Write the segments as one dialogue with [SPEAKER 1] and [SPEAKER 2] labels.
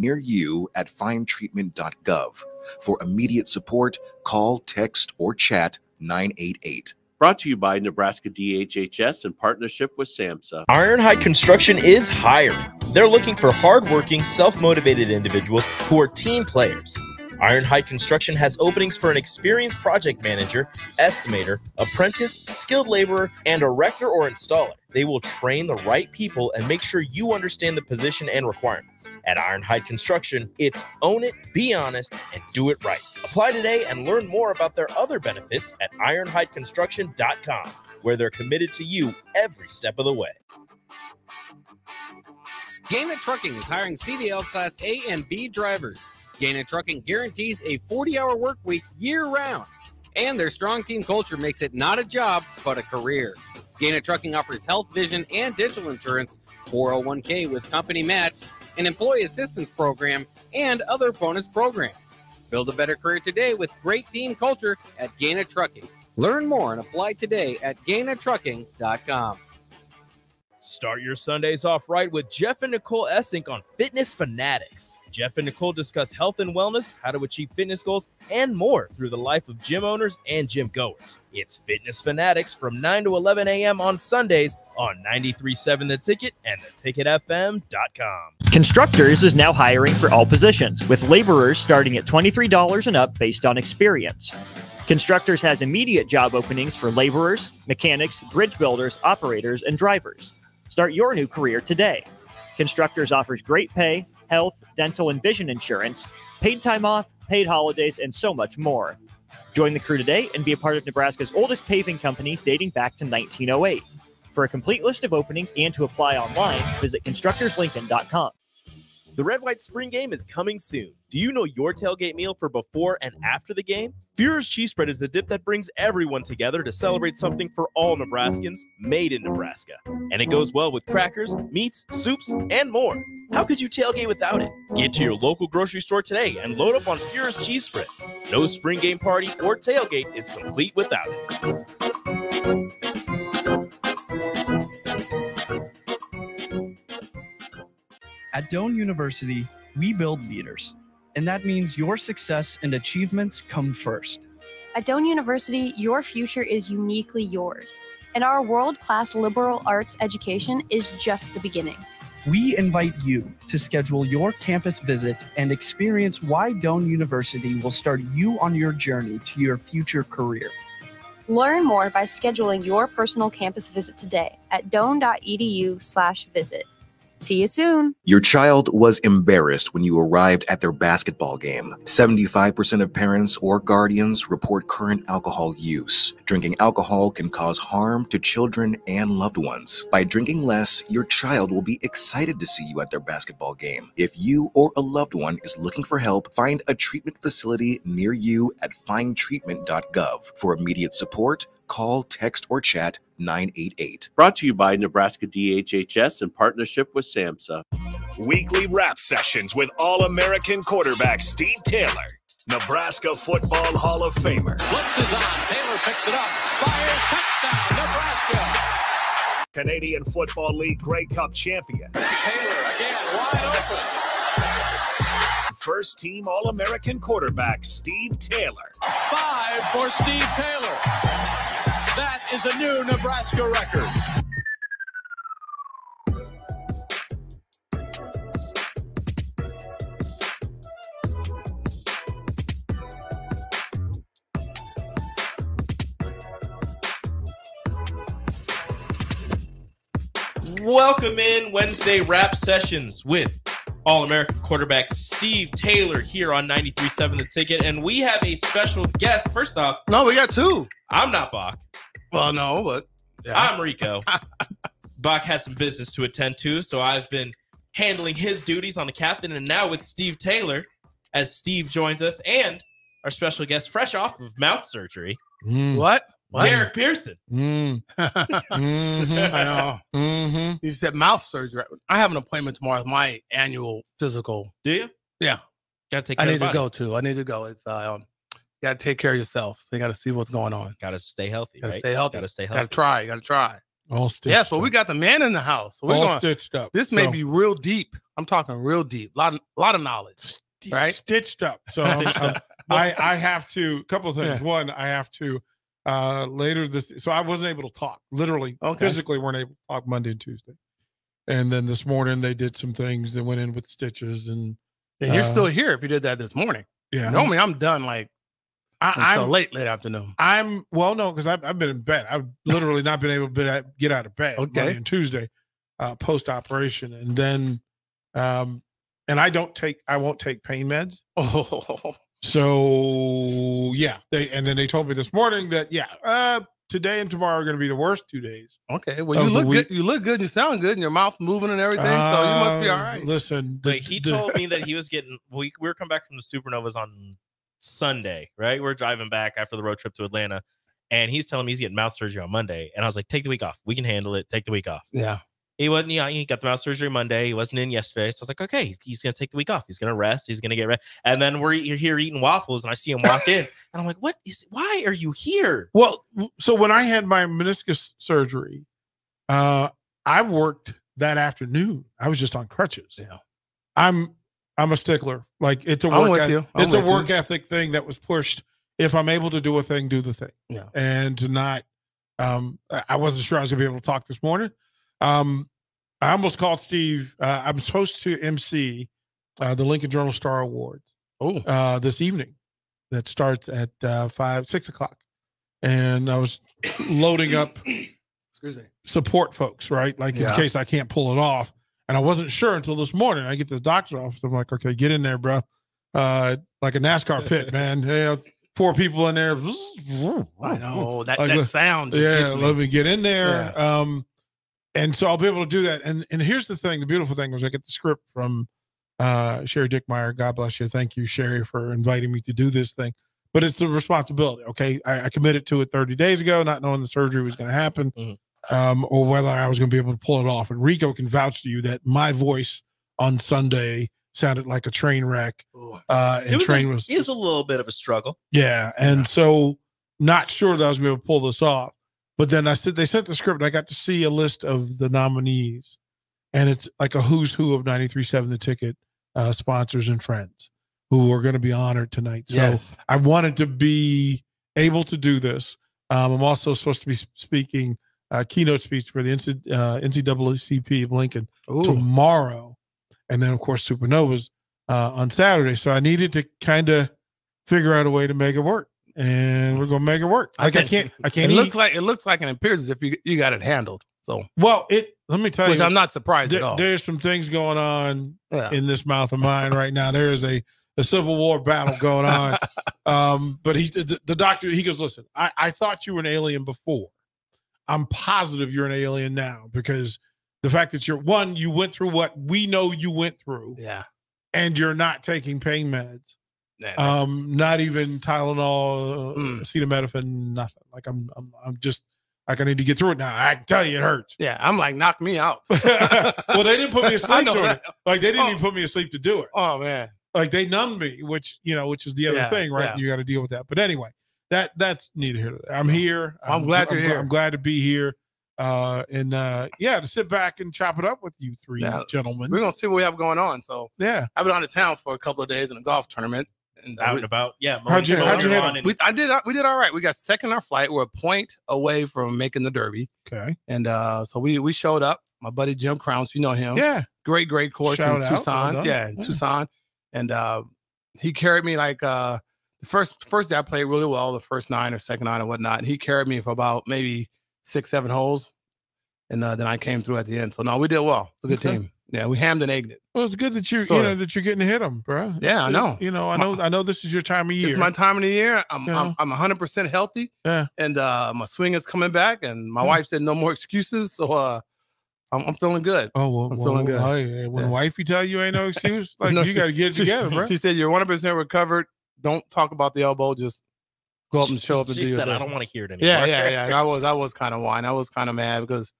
[SPEAKER 1] near you at findtreatment.gov. For immediate support, call, text, or chat 988.
[SPEAKER 2] Brought to you by Nebraska DHHS in partnership with SAMHSA.
[SPEAKER 3] Ironhide Construction is hiring. They're looking for hardworking, self motivated individuals who are team players. Ironhide Construction has openings for an experienced project manager, estimator, apprentice, skilled laborer, and erector or installer. They will train the right people and make sure you understand the position and requirements. At Ironhide Construction, it's own it, be honest, and do it right. Apply today and learn more about their other benefits at ironhideconstruction.com, where they're committed to you every step of the way.
[SPEAKER 4] Gaina Trucking is hiring CDL Class A and B drivers. Gaina Trucking guarantees a 40 hour work week year round. And their strong team culture makes it not a job, but a career. Gaina Trucking offers health, vision, and dental insurance, 401k with company match, an employee assistance program, and other bonus programs. Build a better career today with great team culture at Gaina Trucking. Learn more and apply today at GainaTrucking.com.
[SPEAKER 3] Start your Sundays off right with Jeff and Nicole Essink on Fitness Fanatics. Jeff and Nicole discuss health and wellness, how to achieve fitness goals, and more through the life of gym owners and gym goers. It's Fitness Fanatics from 9 to 11 a.m. on Sundays on 93.7 The Ticket and theticketfm.com.
[SPEAKER 5] Constructors is now hiring for all positions, with laborers starting at $23 and up based on experience. Constructors has immediate job openings for laborers, mechanics, bridge builders, operators, and drivers. Start your new career today. Constructors offers great pay, health, dental, and vision insurance, paid time off, paid holidays, and so much more. Join the crew today and be a part of Nebraska's oldest paving company dating back to 1908. For a complete list of openings and to apply online, visit constructorslincoln.com.
[SPEAKER 3] The Red White Spring Game is coming soon. Do you know your tailgate meal for before and after the game? Führer's Cheese Spread is the dip that brings everyone together to celebrate something for all Nebraskans, made in Nebraska. And it goes well with crackers, meats, soups, and more. How could you tailgate without it? Get to your local grocery store today and load up on Führer's Cheese Spread. No spring game party or tailgate is complete without it.
[SPEAKER 6] At Doane University, we build leaders, and that means your success and achievements come first.
[SPEAKER 7] At Doane University, your future is uniquely yours, and our world class liberal arts education is just the beginning.
[SPEAKER 6] We invite you to schedule your campus visit and experience why Doane University will start you on your journey to your future career.
[SPEAKER 7] Learn more by scheduling your personal campus visit today at doane.edu/visit. See you soon.
[SPEAKER 1] Your child was embarrassed when you arrived at their basketball game. 75% of parents or guardians report current alcohol use. Drinking alcohol can cause harm to children and loved ones. By drinking less, your child will be excited to see you at their basketball game. If you or a loved one is looking for help, find a treatment facility near you at findtreatment.gov. For immediate support, call, text, or chat 988.
[SPEAKER 2] Brought to you by Nebraska DHHS in partnership with SAMHSA.
[SPEAKER 8] Weekly rap sessions with All American quarterback Steve Taylor, Nebraska Football Hall of Famer.
[SPEAKER 9] Blitz is on. Taylor picks it up. Fires. Touchdown, Nebraska.
[SPEAKER 8] Canadian Football League Grey Cup champion.
[SPEAKER 9] Taylor again, wide open.
[SPEAKER 8] First team All American quarterback Steve Taylor.
[SPEAKER 9] Five for Steve Taylor. That is a new Nebraska record.
[SPEAKER 3] Welcome in Wednesday rap sessions with All American quarterback Steve Taylor here on 93.7 The Ticket. And we have a special guest. First off,
[SPEAKER 10] No, we got two.
[SPEAKER 3] I'm not Bach.
[SPEAKER 10] Well, no, but yeah.
[SPEAKER 3] I'm Rico. Bach has some business to attend to, so I've been handling his duties on the captain. And now with Steve Taylor, as Steve joins us, and our special guest, fresh off of mouth surgery,
[SPEAKER 10] what? What?
[SPEAKER 3] Derek Pearson.
[SPEAKER 10] Mm. Mhm, I know. Mm-hmm. You said mouth surgery. I have an appointment tomorrow with my annual physical.
[SPEAKER 3] Do you?
[SPEAKER 10] Yeah.
[SPEAKER 3] Gotta take
[SPEAKER 10] I need
[SPEAKER 3] of
[SPEAKER 10] to go too. I need to go. It's uh, um, you got to take care of yourself. So you got to see what's going on.
[SPEAKER 3] Gotta stay healthy.
[SPEAKER 10] Got to
[SPEAKER 3] right?
[SPEAKER 10] stay healthy.
[SPEAKER 3] Gotta stay healthy.
[SPEAKER 10] Got to try. Got to try.
[SPEAKER 11] All stitched.
[SPEAKER 10] Yeah, so we got the man in the house. So we're
[SPEAKER 11] all
[SPEAKER 10] going.
[SPEAKER 11] stitched up.
[SPEAKER 10] This may
[SPEAKER 11] So-
[SPEAKER 10] be real deep. I'm talking real deep. lot, of, lot of knowledge. right?
[SPEAKER 11] stitched up. So I'm- I'm- I I have to a couple of things.
[SPEAKER 10] Yeah.
[SPEAKER 11] One, I have to uh later this so I wasn't able to talk. Literally
[SPEAKER 10] Okay.
[SPEAKER 11] physically weren't able to talk Monday and Tuesday. And then this morning they did some things that went in with stitches and
[SPEAKER 10] And you're
[SPEAKER 11] uh,
[SPEAKER 10] still here if you did that this morning.
[SPEAKER 11] yeah.
[SPEAKER 10] Normally I'm done like
[SPEAKER 11] I,
[SPEAKER 10] until
[SPEAKER 11] I'm
[SPEAKER 10] late, late afternoon.
[SPEAKER 11] I'm well, no, because I've, I've been in bed. I've literally not been able to get out of bed
[SPEAKER 10] Okay.
[SPEAKER 11] Monday and Tuesday, uh, post operation, and then, um, and I don't take, I won't take pain meds.
[SPEAKER 10] Oh,
[SPEAKER 11] So yeah, they and then they told me this morning that yeah, uh, today and tomorrow are going to be the worst two days.
[SPEAKER 10] okay. Well, you look good. You look good. You sound good. And your mouth moving and everything. so you must be all
[SPEAKER 11] Uh. Listen,
[SPEAKER 3] But
[SPEAKER 11] the-
[SPEAKER 3] he
[SPEAKER 11] the-
[SPEAKER 3] told me that he was getting. We, we were coming back from the Supernovas on Sunday, right? We're driving back after the road trip to Atlanta, and he's telling me he's getting mouth surgery on Monday. And I was like, "Take the week off. We can handle it. Take the week off."
[SPEAKER 10] Yeah.
[SPEAKER 3] He wasn't. Yeah, he got the mouth surgery Monday. He wasn't in yesterday, so I was like, "Okay, he's gonna take the week off. He's gonna rest. He's gonna get rest." And then we're here eating waffles, and I see him walk in, and I'm like, "What is? Why are you here?"
[SPEAKER 11] Well, so when I had my meniscus surgery, uh, I worked that afternoon. I was just on crutches.
[SPEAKER 10] Yeah.
[SPEAKER 11] I'm I'm a stickler. Like it's a
[SPEAKER 10] I'm
[SPEAKER 11] work.
[SPEAKER 10] with
[SPEAKER 11] eth- it's a
[SPEAKER 10] with you.
[SPEAKER 11] work ethic thing that was pushed. If I'm able to do a thing, do the thing.
[SPEAKER 10] Yeah.
[SPEAKER 11] And to not, um, I wasn't sure I was gonna be able to talk this morning. Um, I almost called Steve. Uh, I'm supposed to MC uh, the Lincoln Journal Star Awards
[SPEAKER 10] Oh,
[SPEAKER 11] uh, this evening that starts at uh, five, six o'clock. And I was loading up
[SPEAKER 10] excuse me.
[SPEAKER 11] support folks, right? Like in case I can't pull it off. And I wasn't sure until this morning. I get to the doctor's office. I'm like, okay, get in there, bro. Uh, like a NASCAR pit, man. Yeah, four people in there.
[SPEAKER 10] I know that,
[SPEAKER 11] Like,
[SPEAKER 10] that sound. Just
[SPEAKER 11] yeah,
[SPEAKER 10] me.
[SPEAKER 11] let me get in there. Um, and so I'll be able to do that. And and here's the thing: the beautiful thing was I get the script from uh, Sherry Dickmeyer. God bless you. Thank you, Sherry, for inviting me to do this thing. But it's a responsibility. Okay, I, I committed to it 30 days ago, not knowing the surgery was going to happen,
[SPEAKER 3] Mhm.
[SPEAKER 11] Um, or whether I was going to be able to pull it off. And Rico can vouch to you that my voice on Sunday sounded like a train wreck. Uh, and
[SPEAKER 3] It was,
[SPEAKER 11] train
[SPEAKER 3] a,
[SPEAKER 11] was
[SPEAKER 3] it was a little bit of a struggle.
[SPEAKER 11] yeah, and so not sure that I was going to be able to pull this off. But then I said they sent the script. And I got to see a list of the nominees, and it's like a who's who of 93.7 The Ticket uh, sponsors and friends who are going to be honored tonight. So
[SPEAKER 10] Yes.
[SPEAKER 11] I wanted to be able to do this. Um, I'm also supposed to be speaking uh, keynote speech for the NC, uh, NAACP of Lincoln
[SPEAKER 10] Ooh.
[SPEAKER 11] tomorrow, and then of course Supernovas uh, on Saturday. So I needed to kind of figure out a way to make it work, and we're gonna make it work.
[SPEAKER 10] I
[SPEAKER 11] Like I, can't, I can't.
[SPEAKER 10] It
[SPEAKER 11] looks
[SPEAKER 10] like it looks like it appears as if you you got it handled. So,
[SPEAKER 11] Well, it. Let me tell
[SPEAKER 10] which
[SPEAKER 11] you,
[SPEAKER 10] I'm not surprised
[SPEAKER 11] there-
[SPEAKER 10] at all.
[SPEAKER 11] there's some things going on
[SPEAKER 10] Yeah.
[SPEAKER 11] in this mouth of mine right now. There is a a civil war battle going on. um, but he's the, the doctor. He goes, listen, I, I thought you were an alien before. I'm positive you're an alien now because the fact that you're one, you went through what we know you went through,
[SPEAKER 10] yeah.
[SPEAKER 11] and you're not taking pain meds.
[SPEAKER 10] That's-
[SPEAKER 11] Um, not even Tylenol,
[SPEAKER 10] Mm.
[SPEAKER 11] acetaminophen, nothing. Like I'm, I'm, I'm just like I need to get through it now. I can tell you it hurts.
[SPEAKER 10] yeah. I'm like, knock me out.
[SPEAKER 11] well, they didn't put me asleep
[SPEAKER 10] know
[SPEAKER 11] it. Like they didn't
[SPEAKER 10] Oh.
[SPEAKER 11] even put me asleep to do it.
[SPEAKER 10] Oh man.
[SPEAKER 11] Like they numbed me, which you know, which is the other
[SPEAKER 10] Yeah,
[SPEAKER 11] thing, right?
[SPEAKER 10] yeah.
[SPEAKER 11] You got to deal with that. But anyway, that that's neither here. I'm here.
[SPEAKER 10] I'm glad
[SPEAKER 11] gl-
[SPEAKER 10] you're
[SPEAKER 11] gl-
[SPEAKER 10] here.
[SPEAKER 11] I'm glad to be here. Uh, and uh, yeah, to sit back and chop it up with you three
[SPEAKER 10] Yeah,
[SPEAKER 11] gentlemen.
[SPEAKER 10] We're gonna see what we have going on. So
[SPEAKER 11] Yeah.
[SPEAKER 10] I've been out of town for a couple of days in a golf tournament. And uh,
[SPEAKER 3] Out
[SPEAKER 10] we,
[SPEAKER 3] and about. Yeah.
[SPEAKER 11] How'd you- how'd you hit
[SPEAKER 3] lawn
[SPEAKER 10] we I did we did all right. We got second our flight. We're a point away from making the derby.
[SPEAKER 11] Okay.
[SPEAKER 10] And uh so we we showed up. My buddy Jim Crowns, you know him.
[SPEAKER 11] Yeah.
[SPEAKER 10] Great, great course
[SPEAKER 11] Shout
[SPEAKER 10] in
[SPEAKER 11] out.
[SPEAKER 10] Tucson.
[SPEAKER 11] done.
[SPEAKER 10] yeah, in
[SPEAKER 11] Yeah.
[SPEAKER 10] Tucson. And uh he carried me like uh the first first day I played really well, the first nine or second nine or whatnot. And he carried me for about maybe six, seven holes. And uh, then I came through at the end. So no, we did well. It's a good
[SPEAKER 11] Okay.
[SPEAKER 10] team. Yeah, we hammed and egged it.
[SPEAKER 11] Well, it's good that you, you
[SPEAKER 10] Sorta.
[SPEAKER 11] know, that you're getting to hit them, bro.
[SPEAKER 10] Yeah, I know.
[SPEAKER 11] You know, I know, I know. This is your time of year.
[SPEAKER 10] It's my time of the year. I'm
[SPEAKER 11] You
[SPEAKER 10] I'm,
[SPEAKER 11] know?
[SPEAKER 10] I'm 100 percent healthy.
[SPEAKER 11] Yeah.
[SPEAKER 10] And uh my swing is coming back. And my
[SPEAKER 11] Yeah.
[SPEAKER 10] wife said no more excuses. So uh I'm, I'm feeling good.
[SPEAKER 11] Oh well,
[SPEAKER 10] I'm
[SPEAKER 11] well,
[SPEAKER 10] feeling good.
[SPEAKER 11] hey, when
[SPEAKER 10] Yeah.
[SPEAKER 11] wifey tell you ain't no excuse, like
[SPEAKER 10] No,
[SPEAKER 11] you got to get it together, bro.
[SPEAKER 10] She said you're 100 percent recovered. Don't talk about the elbow. Just go up and show up and
[SPEAKER 3] She
[SPEAKER 10] do your
[SPEAKER 3] said, "I don't want to hear it anymore."
[SPEAKER 10] Yeah, yeah, yeah. And I was I was kind of whine. I was kind of mad because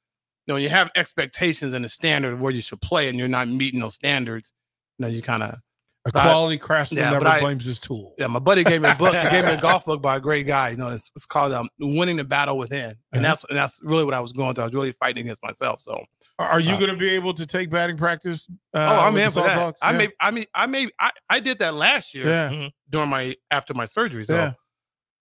[SPEAKER 10] you know you have expectations and a standard of where you should play, and you're not meeting those standards. You know, you kind of
[SPEAKER 11] A
[SPEAKER 10] But-
[SPEAKER 11] quality craftsman
[SPEAKER 10] Yeah,
[SPEAKER 11] never
[SPEAKER 10] I-
[SPEAKER 11] blames his tool.
[SPEAKER 10] Yeah, my buddy gave me a book. he gave me a golf book by a great guy. You know, it's, it's called um, "Winning the Battle Within," and
[SPEAKER 11] Uh-huh.
[SPEAKER 10] that's and that's really what I was going through. I was really fighting against myself. So,
[SPEAKER 11] Are are you
[SPEAKER 10] Uh,
[SPEAKER 11] going to be able to take batting practice? Uh,
[SPEAKER 10] oh, I'm in for that.
[SPEAKER 11] Hawks?
[SPEAKER 10] I may, I mean, I may, I, I did that last year
[SPEAKER 11] Yeah.
[SPEAKER 10] during my after my surgery. So,
[SPEAKER 11] Yeah.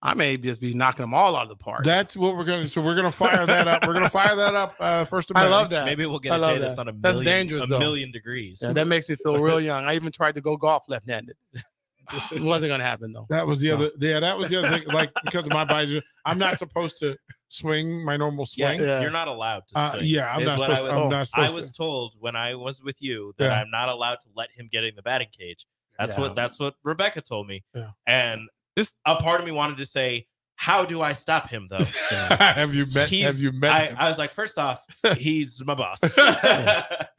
[SPEAKER 10] I may just be knocking them all out of the park.
[SPEAKER 11] That's what we're going to. So we're going to fire that up. We're going to fire that up uh, first. Of
[SPEAKER 10] I love that.
[SPEAKER 3] Maybe we'll get
[SPEAKER 10] I
[SPEAKER 3] a
[SPEAKER 10] love
[SPEAKER 3] day that's
[SPEAKER 10] that.
[SPEAKER 3] not a
[SPEAKER 10] That's
[SPEAKER 3] million,
[SPEAKER 10] dangerous,
[SPEAKER 3] a
[SPEAKER 10] though.
[SPEAKER 3] million degrees.
[SPEAKER 10] Yeah, that makes me feel real young. I even tried to go golf left-handed. it wasn't gonna happen though.
[SPEAKER 11] That was the
[SPEAKER 10] No.
[SPEAKER 11] other. Yeah, that was the other thing. Like because of my body, I'm not supposed to swing my normal swing.
[SPEAKER 10] Yeah.
[SPEAKER 3] you're not allowed to.
[SPEAKER 11] Uh,
[SPEAKER 3] swing,
[SPEAKER 11] yeah, I'm not
[SPEAKER 3] what I
[SPEAKER 11] supposed.
[SPEAKER 3] was-
[SPEAKER 11] I'm not supposed
[SPEAKER 3] I was
[SPEAKER 11] to.
[SPEAKER 3] told when I was with you that
[SPEAKER 11] Yeah.
[SPEAKER 3] I'm not allowed to let him get in the batting cage. That's
[SPEAKER 10] Yeah.
[SPEAKER 3] what that's what Rebecca told me.
[SPEAKER 11] Yeah.
[SPEAKER 3] And
[SPEAKER 10] This-
[SPEAKER 3] a part of me wanted to say, how do I stop him though?
[SPEAKER 11] have you met? Have you met?
[SPEAKER 3] I,
[SPEAKER 11] him?
[SPEAKER 3] I was like, first off, he's my boss.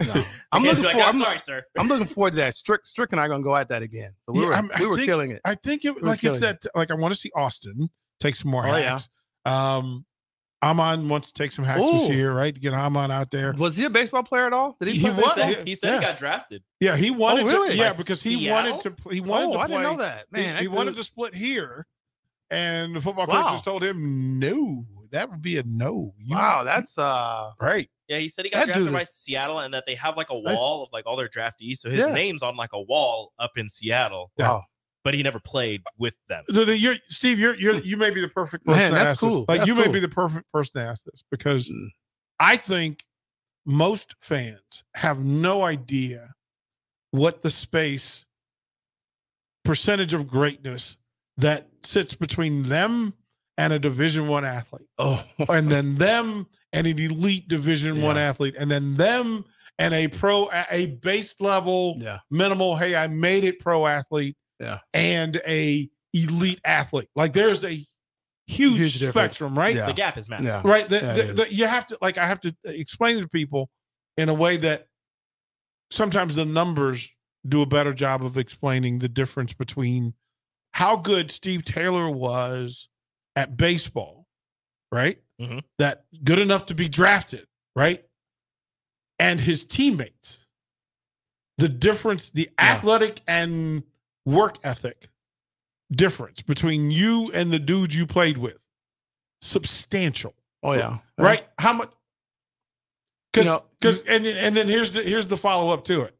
[SPEAKER 10] No.
[SPEAKER 3] I'm
[SPEAKER 10] I'm looking
[SPEAKER 3] like,
[SPEAKER 10] for.
[SPEAKER 3] I'm
[SPEAKER 10] I'm,
[SPEAKER 3] sorry, sir.
[SPEAKER 10] I'm looking forward to that. Strick, Strick, and I gonna go at that again. So we
[SPEAKER 11] Yeah,
[SPEAKER 10] were,
[SPEAKER 11] I'm-
[SPEAKER 10] we were
[SPEAKER 11] think-
[SPEAKER 10] killing it.
[SPEAKER 11] I think it
[SPEAKER 10] We're
[SPEAKER 11] like it's
[SPEAKER 10] killing
[SPEAKER 11] that. Like I want to see Austin take some more
[SPEAKER 10] Oh, yeah.
[SPEAKER 11] Um, Amon wants to take some hacks this year, right? To get Amon out there.
[SPEAKER 10] Was he a baseball player at all? Did he?
[SPEAKER 11] He
[SPEAKER 10] play
[SPEAKER 11] was.
[SPEAKER 3] He
[SPEAKER 10] baseball?
[SPEAKER 3] said, he, said
[SPEAKER 11] Yeah.
[SPEAKER 3] he got drafted.
[SPEAKER 11] Yeah, he wanted Oh,
[SPEAKER 10] really?
[SPEAKER 11] to. Yeah,
[SPEAKER 3] By
[SPEAKER 11] because he
[SPEAKER 3] Seattle?
[SPEAKER 11] wanted to. He wanted
[SPEAKER 10] Oh,
[SPEAKER 11] to play.
[SPEAKER 10] I didn't know that. Man,
[SPEAKER 11] he,
[SPEAKER 10] that
[SPEAKER 11] wanted
[SPEAKER 10] dude-
[SPEAKER 11] to split here, and the football
[SPEAKER 10] Wow.
[SPEAKER 11] coaches told him no. That would be a no. You-
[SPEAKER 10] Wow, that's uh.
[SPEAKER 11] right.
[SPEAKER 3] Yeah, he said he got
[SPEAKER 10] That
[SPEAKER 3] drafted
[SPEAKER 10] dude
[SPEAKER 3] by
[SPEAKER 10] is-
[SPEAKER 3] Seattle and that they have like a
[SPEAKER 10] Right.
[SPEAKER 3] wall of like all their draftees. So his
[SPEAKER 10] Yeah.
[SPEAKER 3] name's on like a wall up in Seattle,
[SPEAKER 11] Yeah.
[SPEAKER 10] Wow.
[SPEAKER 3] But he never played with them.
[SPEAKER 11] So the, you're, Steve, you're, you're you may be the perfect person
[SPEAKER 10] Man,
[SPEAKER 11] to
[SPEAKER 10] that's
[SPEAKER 11] ask this.
[SPEAKER 10] cool.
[SPEAKER 11] Like
[SPEAKER 10] That's
[SPEAKER 11] you may be the perfect person to ask this because
[SPEAKER 10] Mm.
[SPEAKER 11] I think most fans have no idea what the space percentage of greatness that sits between them and a Division One athlete,
[SPEAKER 10] Oh,
[SPEAKER 11] and then them and an elite Division One athlete, and then them and a pro a- a base level
[SPEAKER 10] yeah.
[SPEAKER 11] minimal hey i made it pro athlete
[SPEAKER 10] Yeah.
[SPEAKER 11] and a elite athlete like there's a huge,
[SPEAKER 10] Huge difference.
[SPEAKER 11] spectrum right
[SPEAKER 10] Yeah.
[SPEAKER 3] The gap is massive.
[SPEAKER 10] Yeah.
[SPEAKER 11] right the,
[SPEAKER 10] Yeah,
[SPEAKER 11] the- the- you have to like i have to explain it to people in a way that sometimes the numbers do a better job of explaining the difference between how good steve taylor was at baseball right
[SPEAKER 3] Mhm.
[SPEAKER 11] that good enough to be drafted right and his teammates the difference the
[SPEAKER 10] Yeah.
[SPEAKER 11] athletic and work ethic difference between you and the dudes you played with. Substantial.
[SPEAKER 10] Oh yeah.
[SPEAKER 11] right? How much? Because
[SPEAKER 10] You know,
[SPEAKER 11] because and then- and then here's the here's the follow-up to it.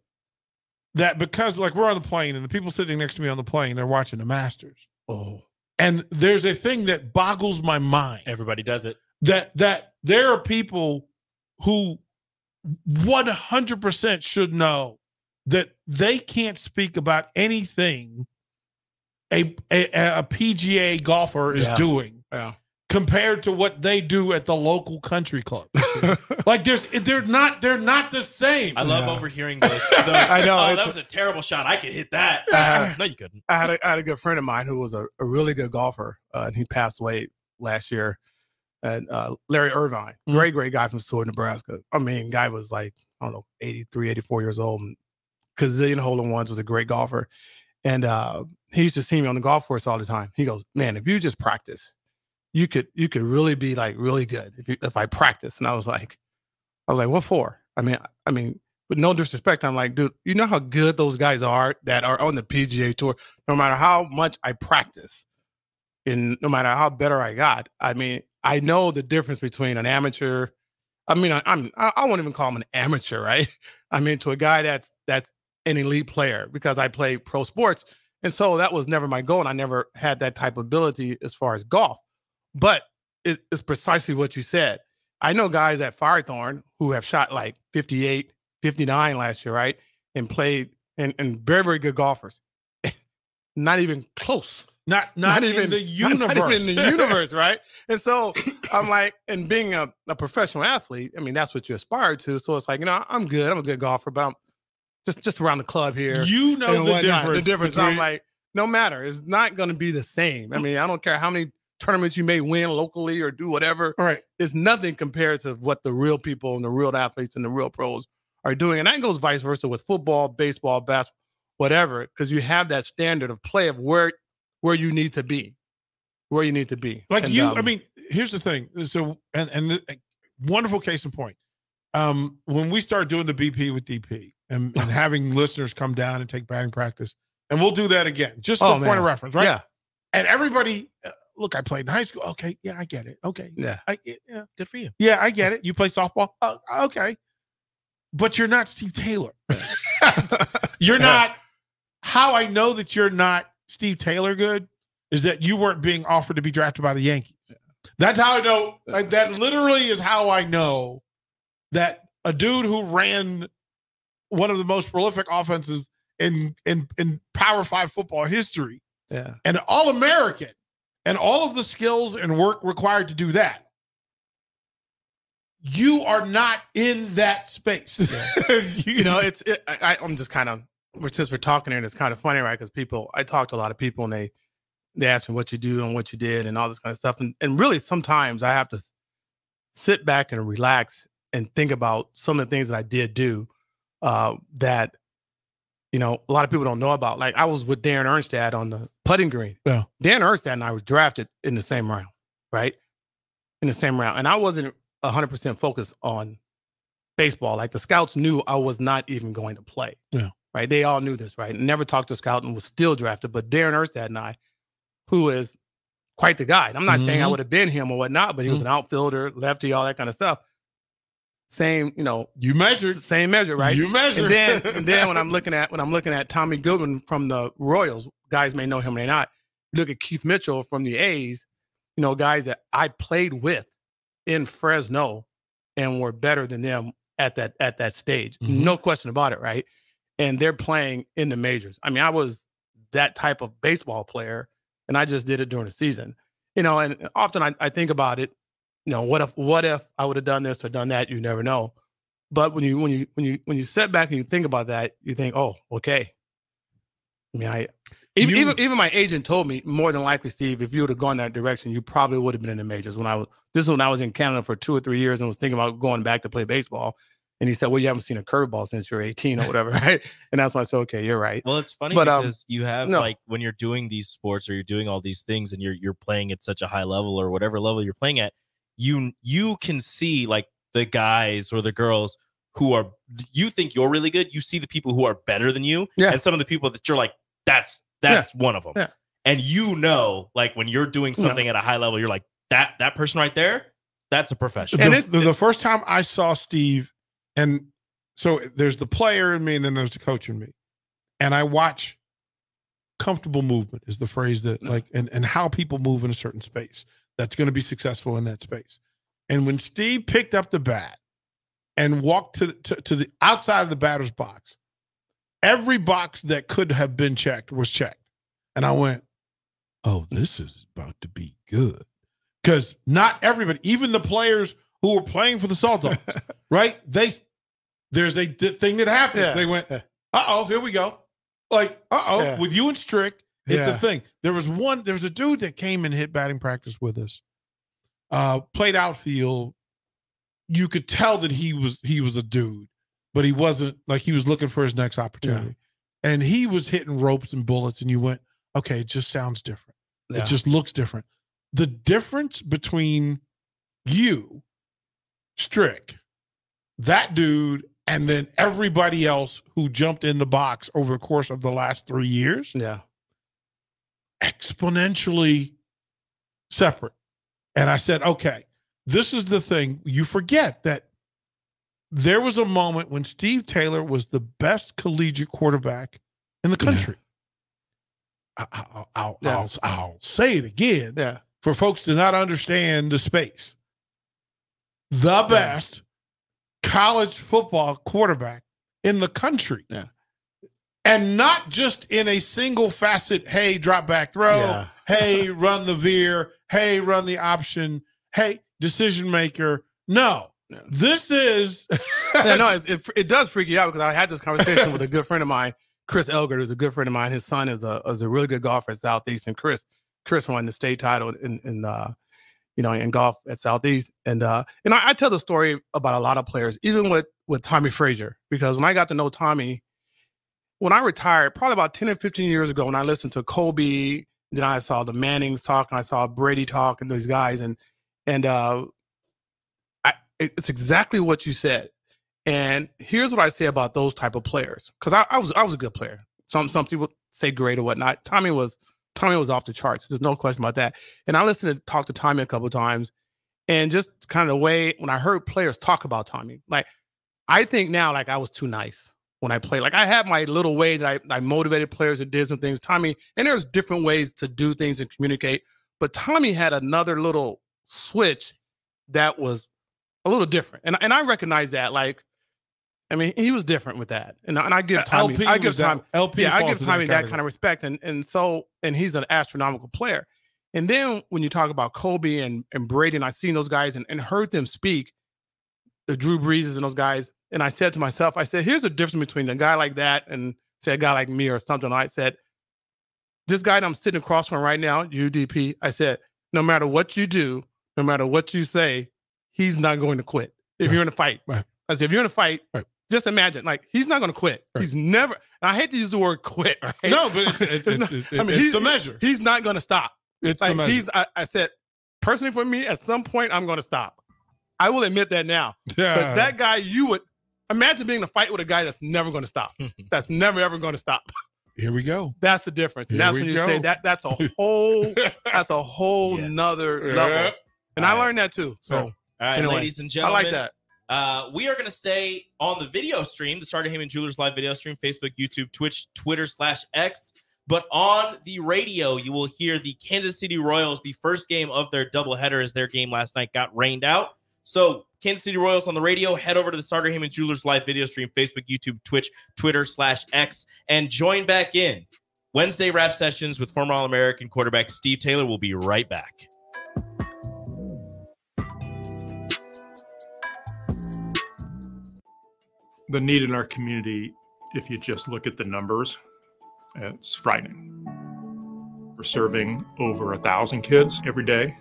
[SPEAKER 11] That because like we're on the plane and the people sitting next to me on the plane they're watching the masters.
[SPEAKER 10] Oh.
[SPEAKER 11] and there's a thing that boggles my mind.
[SPEAKER 3] Everybody does it.
[SPEAKER 11] that that there are people who 100% should know that they can't speak about anything a a, a PGA golfer is
[SPEAKER 10] Yeah.
[SPEAKER 11] doing
[SPEAKER 10] Yeah.
[SPEAKER 11] compared to what they do at the local country club. like there's they're not they're not the same.
[SPEAKER 3] I love
[SPEAKER 10] Yeah.
[SPEAKER 3] overhearing those. those
[SPEAKER 10] I know,
[SPEAKER 3] Oh, that was a terrible shot. I could hit that.
[SPEAKER 10] Uh,
[SPEAKER 3] no, you couldn't.
[SPEAKER 10] I had a, I had a good friend of mine who was a, a really good golfer, uh, and he passed away last year. And uh, Larry Irvine,
[SPEAKER 11] Mhm.
[SPEAKER 10] great, great guy from Seward, Nebraska. I mean, guy was like, I don't know, 83, 84 years old. And Gazillion hole in ones was a great golfer. And uh, he used to see me on the golf course all the time. He goes, Man, if you just practice, you could you could really be like really good if you, if I practice. And I was like, I was like, what for? I mean, I mean, with no disrespect, I'm like, dude, you know how good those guys are that are on the PGA tour. No matter how much I practice, and no matter how better I got, I mean, I know the difference between an amateur. I mean, I, I'm I, I won't even call him an amateur, right? I mean, to a guy that's that's an elite player because I play pro sports, and so that was never my goal, and I never had that type of ability as far as golf. But it, it's precisely what you said. I know guys at Firethorn who have shot like 58, 59 last year, right? And played and, and very, very good golfers. not even close.
[SPEAKER 11] not not, even in the
[SPEAKER 10] not-
[SPEAKER 11] universe.
[SPEAKER 10] Not even in the universe, right? And so I'm like, and being a, a professional athlete, I mean, that's what you aspire to. So it's like, you know, I'm good. I'm a good golfer, but I'm just just around the club here.
[SPEAKER 11] you know the
[SPEAKER 10] whatnot.
[SPEAKER 11] difference.
[SPEAKER 10] The difference.
[SPEAKER 11] between-
[SPEAKER 10] I'm like, no matter. It's not going to be the same. I mean, I don't care how many tournaments you may win locally or do whatever.
[SPEAKER 11] all right.
[SPEAKER 10] It's nothing compared to what the real people and the real athletes and the real pros are doing. And that goes vice versa with football, baseball, basketball, whatever, because you have that standard of play of where where you need to be, where you need to be.
[SPEAKER 11] Like
[SPEAKER 10] And,
[SPEAKER 11] you, I
[SPEAKER 10] um,
[SPEAKER 11] mean, here's the thing. So, and and the- wonderful case in point. Um, when we start doing the BP with DP and, and having listeners come down and take batting practice, and we'll do that again, just for
[SPEAKER 10] Oh,
[SPEAKER 11] point of reference, right?
[SPEAKER 10] Yeah.
[SPEAKER 11] And everybody, uh, look, I played in high school. Okay, yeah, I get it. Okay,
[SPEAKER 10] Yeah.
[SPEAKER 11] I yeah,
[SPEAKER 3] Good for you.
[SPEAKER 11] yeah, I get it. You play softball. Uh, okay, but you're not Steve Taylor. you're not. How I know that you're not Steve Taylor good is that you weren't being offered to be drafted by the Yankees. That's how I know. Like, that literally is how I know that a dude who ran one of the most prolific offenses in in in Power Five football history,
[SPEAKER 10] Yeah.
[SPEAKER 11] and All American, and all of the skills and work required to do that. You are not in that space.
[SPEAKER 10] you know, it's it, I, I'm just kind of since we're talking here, and it's kind of funny, right? Because people, I talk to a lot of people, and they they ask me what you do and what you did and all this kind of stuff, and and really sometimes I have to sit back and relax and think about some of the things that I did do uh, that you know a lot of people don't know about. Like I was with Darren Erstad on the putting green.
[SPEAKER 11] Yeah.
[SPEAKER 10] Darren Erstad and I were drafted in the same round, right? In the same round, and I wasn't 100 percent focused on baseball. Like the scouts knew I was not even going to play.
[SPEAKER 11] Yeah.
[SPEAKER 10] Right. They all knew this, right? Never talked to a scout and was still drafted. But Darren Erstad and I, who is quite the guy. and I'm not saying I
[SPEAKER 11] Mhm.
[SPEAKER 10] would have been him or whatnot, but he was
[SPEAKER 11] Mhm.
[SPEAKER 10] an outfielder, lefty, all that kind of stuff. Same, you know,
[SPEAKER 11] you measured.
[SPEAKER 10] same measure, right?
[SPEAKER 11] You measured.
[SPEAKER 10] And then, and then when I'm looking at when I'm looking at Tommy Goodwin from the Royals, guys may know him, may not. Look at Keith Mitchell from the A's, you know, guys that I played with in Fresno and were better than them at that at that stage.
[SPEAKER 11] Mhm.
[SPEAKER 10] No question about it, right? And they're playing in the majors. I mean, I was that type of baseball player, and I just did it during the season. You know, and often I, I think about it, you know, what if what if I would have done this or done that? You never know. But when you when you when you when you sit back and you think about that, you think, oh, okay. I mean, I even
[SPEAKER 11] You-
[SPEAKER 10] even, even my agent told me more than likely, Steve, if you would have gone that direction, you probably would have been in the majors. When I was this is when I was in Canada for two or three years and was thinking about going back to play baseball. And he said, Well, you haven't seen a curveball since you're 18 or whatever, right? And that's why I said, Okay, you're right.
[SPEAKER 3] Well, it's funny
[SPEAKER 10] But, um,
[SPEAKER 3] because you have
[SPEAKER 10] no.
[SPEAKER 3] like when you're doing these sports or you're doing all these things and you're you're playing at such a high level or whatever level you're playing at, you you can see like the guys or the girls who are you think you're really good. You see the people who are better than you,
[SPEAKER 10] Yeah.
[SPEAKER 3] and some of the people that you're like, that's that's one of them.
[SPEAKER 10] Yeah.
[SPEAKER 3] And you know, like when you're doing
[SPEAKER 10] No.
[SPEAKER 3] something at a high level, you're like that that person right there, that's a professional.
[SPEAKER 10] And
[SPEAKER 11] the,
[SPEAKER 10] it's-
[SPEAKER 11] the, the first time I saw Steve, and so there's the player in me, and then there's the coach in me, and I watch comfortable movement is the phrase that like and and how people move in a certain space that's going to be successful in that space. And when Steve picked up the bat and walked to, to to the outside of the batter's box, every box that could have been checked was checked, and I went, "Oh, this is about to be good." because not everybody, even the players who were playing for the Salt Dogs, right? They there's a th- thing that happens.
[SPEAKER 10] Yeah.
[SPEAKER 11] They went, uh oh, here we go. Like, uh oh,
[SPEAKER 10] Yeah.
[SPEAKER 11] with you and Strick, it's a thing. There was one, there was a dude that came and hit batting practice with us. Uh, played outfield. You could tell that he was he was a dude, but he wasn't like he was looking for his next opportunity. And he was hitting ropes and bullets, and you went, okay, it just sounds different.
[SPEAKER 10] Yeah.
[SPEAKER 11] It just looks different. The difference between you, Strick, that dude, and then everybody else who jumped in the box over the course of the last three years,
[SPEAKER 10] yeah.
[SPEAKER 11] Exponentially separate. And I said, okay, this is the thing. You forget that there was a moment when Steve Taylor was the best collegiate quarterback in the
[SPEAKER 10] Yeah.
[SPEAKER 11] country. I, I, I'll,
[SPEAKER 10] Yeah.
[SPEAKER 11] I'll, I'll say it again
[SPEAKER 10] Yeah.
[SPEAKER 11] for folks to not understand the space. The best college football quarterback in the country.
[SPEAKER 10] Yeah.
[SPEAKER 11] And not just in a single facet, hey, drop back throw,
[SPEAKER 10] Yeah.
[SPEAKER 11] hey, run the veer, hey, run the option, hey, decision maker. No. This is
[SPEAKER 10] no, it's, it, it does freak you out because I had this conversation with a good friend of mine, Chris Elgert, who's a good friend of mine. His son is a is a really good golfer at Southeast, and Chris Chris won the state title in in uh, you know in golf at Southeast. And uh, and I, I tell the story about a lot of players, even with with Tommie Frazier, because when I got to know Tommie, when I retired, probably about ten or fifteen years ago, when I listened to Kobe, then I saw the Mannings talk, and I saw Brady talk, and those guys, and and uh, I, it's exactly what you said. And here's what I say about those type of players, because I, I was I was a good player. some some people say great or whatnot. Tommie was Tommie was off the charts. There's no question about that. And I listened to talk to Tommie a couple times, and just kind of the way when I heard players talk about Tommie, like I think now like I was too nice when I play. Like I had my little way that I, I motivated players that did some things. Tommie, and there's different ways to do things and communicate, but Tommie had another little switch that was a little different, and and I recognize that. Like, I mean, he was different with that, and and I give uh, Tommie,
[SPEAKER 11] LP
[SPEAKER 10] I give
[SPEAKER 11] was that-
[SPEAKER 10] Tommie,
[SPEAKER 11] LP
[SPEAKER 10] yeah, I give
[SPEAKER 11] that
[SPEAKER 10] Tommie that
[SPEAKER 11] category.
[SPEAKER 10] kind of respect, and and so and he's an astronomical player. And then when you talk about Kobe and and Brady, and I seen those guys and, and heard them speak, the Drew Breeses and those guys, and I said to myself, I said, here's the difference between a guy like that and say a guy like me or something. I said, this guy that I'm sitting across from right now, UDP, I said, no matter what you do, no matter what you say, he's not going to quit. If you're in a fight,
[SPEAKER 11] Right.
[SPEAKER 10] I said, if you're in a fight,
[SPEAKER 11] Right.
[SPEAKER 10] just imagine, like he's not going to quit.
[SPEAKER 11] Right.
[SPEAKER 10] He's never. And I hate to use the word quit. Right?
[SPEAKER 11] No, but it's, it's,
[SPEAKER 10] It's not-
[SPEAKER 11] it's,
[SPEAKER 10] I mean,
[SPEAKER 11] it's
[SPEAKER 10] he-
[SPEAKER 11] the measure.
[SPEAKER 10] He's not going to stop.
[SPEAKER 11] It's
[SPEAKER 10] Like
[SPEAKER 11] measure.
[SPEAKER 10] he's. I, I said, personally for me, at some point, I'm going to stop. I will admit that now.
[SPEAKER 11] yeah.
[SPEAKER 10] But that guy, you would imagine being in a fight with a guy that's never going to stop. that's never ever going to stop.
[SPEAKER 11] Here we go.
[SPEAKER 10] That's the difference. And
[SPEAKER 11] Here
[SPEAKER 10] that's
[SPEAKER 11] we
[SPEAKER 10] when you
[SPEAKER 11] go.
[SPEAKER 10] say that. That's a whole. that's a whole
[SPEAKER 3] Yeah.
[SPEAKER 10] nother
[SPEAKER 11] Yeah.
[SPEAKER 10] level. And I
[SPEAKER 3] All right.
[SPEAKER 10] learned that too. So
[SPEAKER 3] All right,
[SPEAKER 10] Anyway,
[SPEAKER 3] ladies and gentlemen, I
[SPEAKER 10] like that.
[SPEAKER 3] Uh, we are going to stay on the video stream, the Sartor Hamann Jewelers live video stream, Facebook, YouTube, Twitch, Twitter slash X. But on the radio, you will hear the Kansas City Royals, the first game of their doubleheader, as their game last night got rained out. So, Kansas City Royals on the radio, head over to the Sartor Hamann Jewelers live video stream, Facebook, YouTube, Twitch, Twitter slash X, and join back in. Wednesday rap sessions with former All American quarterback Steve Taylor will be right back.
[SPEAKER 12] the need in our community, if you just look at the numbers, it's frightening. We're serving over a thousand kids every day.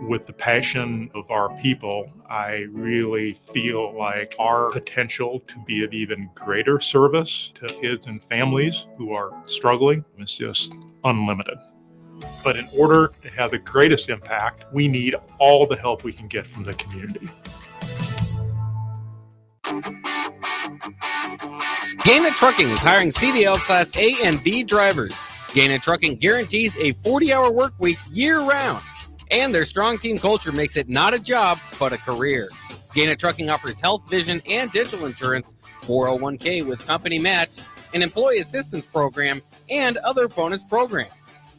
[SPEAKER 12] With the passion of our people, I really feel like our potential to be of even greater service to kids and families who are struggling is just unlimited. But in order to have the greatest impact, we need all the help we can get from the community.
[SPEAKER 4] Gaina Trucking is hiring CDL Class A and B drivers. Gaina Trucking guarantees a 40 hour work week year round, and their strong team culture makes it not a job, but a career. Gaina Trucking offers health, vision, and dental insurance, 401k with company match, an employee assistance program, and other bonus programs.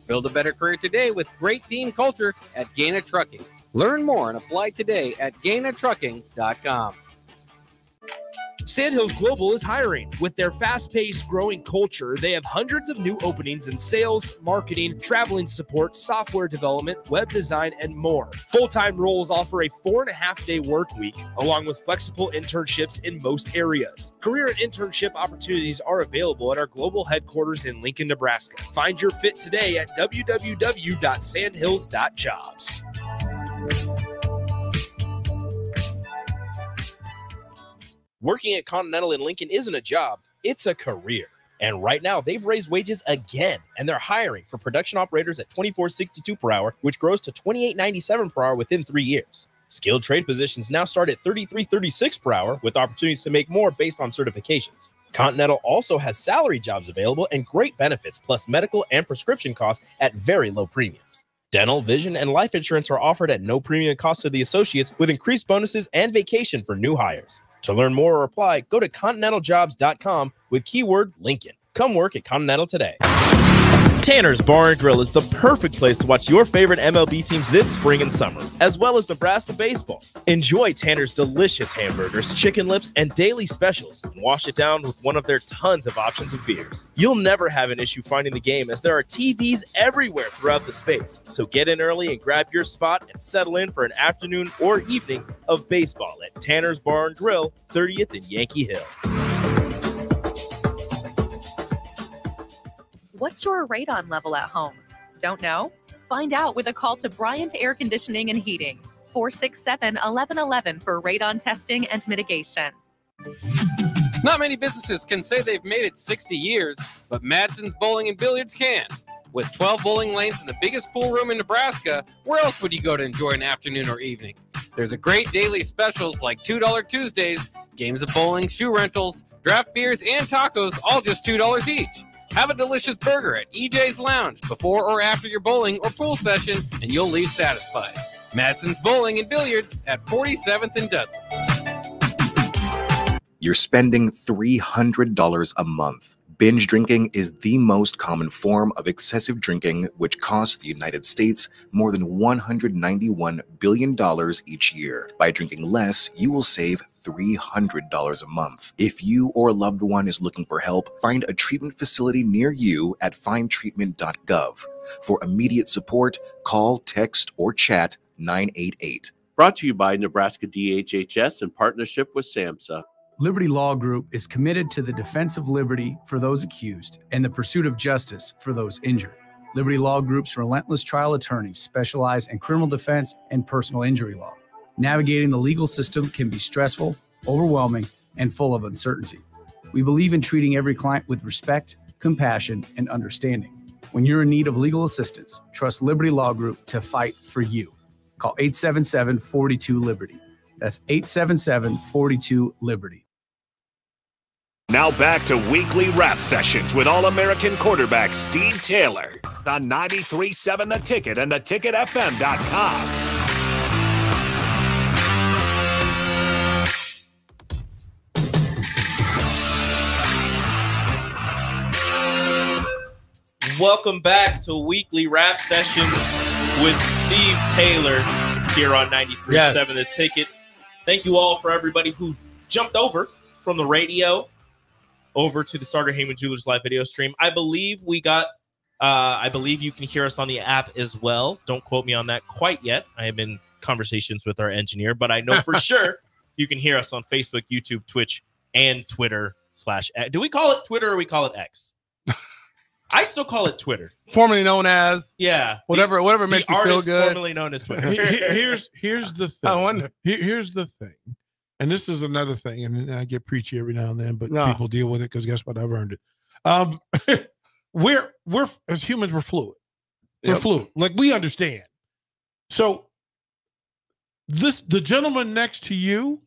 [SPEAKER 4] Build a better career today with great team culture at Gaina Trucking. Learn more and apply today at GainaTrucking.com.
[SPEAKER 13] Sandhills Global is hiring. With their fast paced, growing culture, they have hundreds of new openings in sales, marketing, traveling support, software development, web design, and more. Full time roles offer a four and a half day work week, along with flexible internships in most areas. Career and internship opportunities are available at our global headquarters in Lincoln, Nebraska. Find your fit today at www.sandhills.jobs.
[SPEAKER 3] Working at Continental in Lincoln isn't a job, it's a career. And right now, they've raised wages again, and they're hiring for production operators at $24.62 per hour, which grows to $28.97 per hour within three years. Skilled trade positions now start at $33.36 per hour, with opportunities to make more based on certifications. Continental also has salary jobs available and great benefits, plus medical and prescription costs at very low premiums. Dental, vision, and life insurance are offered at no premium cost to the associates with increased bonuses and vacation for new hires. To learn more or apply, go to continentaljobs.com with keyword Lincoln. Come work at Continental today. Tanner's Bar and Grill is the perfect place to watch your favorite MLB teams this spring and summer, as well as Nebraska baseball. Enjoy Tanner's delicious hamburgers, chicken lips, and daily specials, and wash it down with one of their tons of options of beers. You'll never have an issue finding the game as there are TVs everywhere throughout the space. So get in early and grab your spot and settle in for an afternoon or evening of baseball at Tanner's Bar and Grill, 30th and Yankee Hill.
[SPEAKER 14] What's your radon level at home? Don't know? Find out with a call to Bryant Air Conditioning and Heating, 467 1111 for radon testing and mitigation.
[SPEAKER 4] Not many businesses can say they've made it 60 years, but Madsen's Bowling and Billiards can. With 12 bowling lanes and the biggest pool room in Nebraska, where else would you go to enjoy an afternoon or evening? There's a great daily specials like $2 Tuesdays, games of bowling, shoe rentals, draft beers, and tacos, all just $2 each. Have a delicious burger at EJ's Lounge before or after your bowling or pool session, and you'll leave satisfied. Madsen's Bowling and Billiards at 47th and Dudley.
[SPEAKER 1] You're spending $300 a month. Binge drinking is the most common form of excessive drinking, which costs the United States more than $191 billion each year. By drinking less, you will save $300 a month. If you or a loved one is looking for help, find a treatment facility near you at findtreatment.gov. For immediate support, call, text, or chat 988.
[SPEAKER 2] Brought to you by Nebraska DHHS in partnership with SAMHSA.
[SPEAKER 6] Liberty Law Group is committed to the defense of liberty for those accused and the pursuit of justice for those injured. Liberty Law Group's relentless trial attorneys specialize in criminal defense and personal injury law. Navigating the legal system can be stressful, overwhelming, and full of uncertainty. We believe in treating every client with respect, compassion, and understanding. When you're in need of legal assistance, trust Liberty Law Group to fight for you. Call 877 42 Liberty. That's 877 42 Liberty.
[SPEAKER 8] Now back to weekly rap sessions with All American quarterback Steve Taylor on 93.7 The Ticket and theticketfm.com.
[SPEAKER 3] Welcome back to weekly rap sessions with Steve Taylor here on 93.7
[SPEAKER 10] Yes.
[SPEAKER 3] The Ticket. Thank you all for everybody who jumped over from the radio over to the Sartor Hamann Jewelers live video stream. I believe we got, uh, I believe you can hear us on the app as well. Don't quote me on that quite yet. I am in conversations with our engineer, but I know for sure you can hear us on Facebook, YouTube, Twitch, and Twitter slash. Do we call it Twitter or we call it X? I still call it Twitter.
[SPEAKER 10] Formerly known as
[SPEAKER 3] Yeah,
[SPEAKER 10] whatever whatever
[SPEAKER 3] the
[SPEAKER 10] makes you feel good.
[SPEAKER 3] formerly known as Twitter.
[SPEAKER 11] He- he- here's here's the thing.
[SPEAKER 10] I wonder.
[SPEAKER 11] Here- here's the thing, and this is another thing, and I get preachy every now and then, but
[SPEAKER 10] No.
[SPEAKER 11] people deal with it because guess what? I've earned it. Um, we're we're as humans, we're fluid. We're
[SPEAKER 10] Yep.
[SPEAKER 11] fluid. Like we understand. So this the gentleman next to you.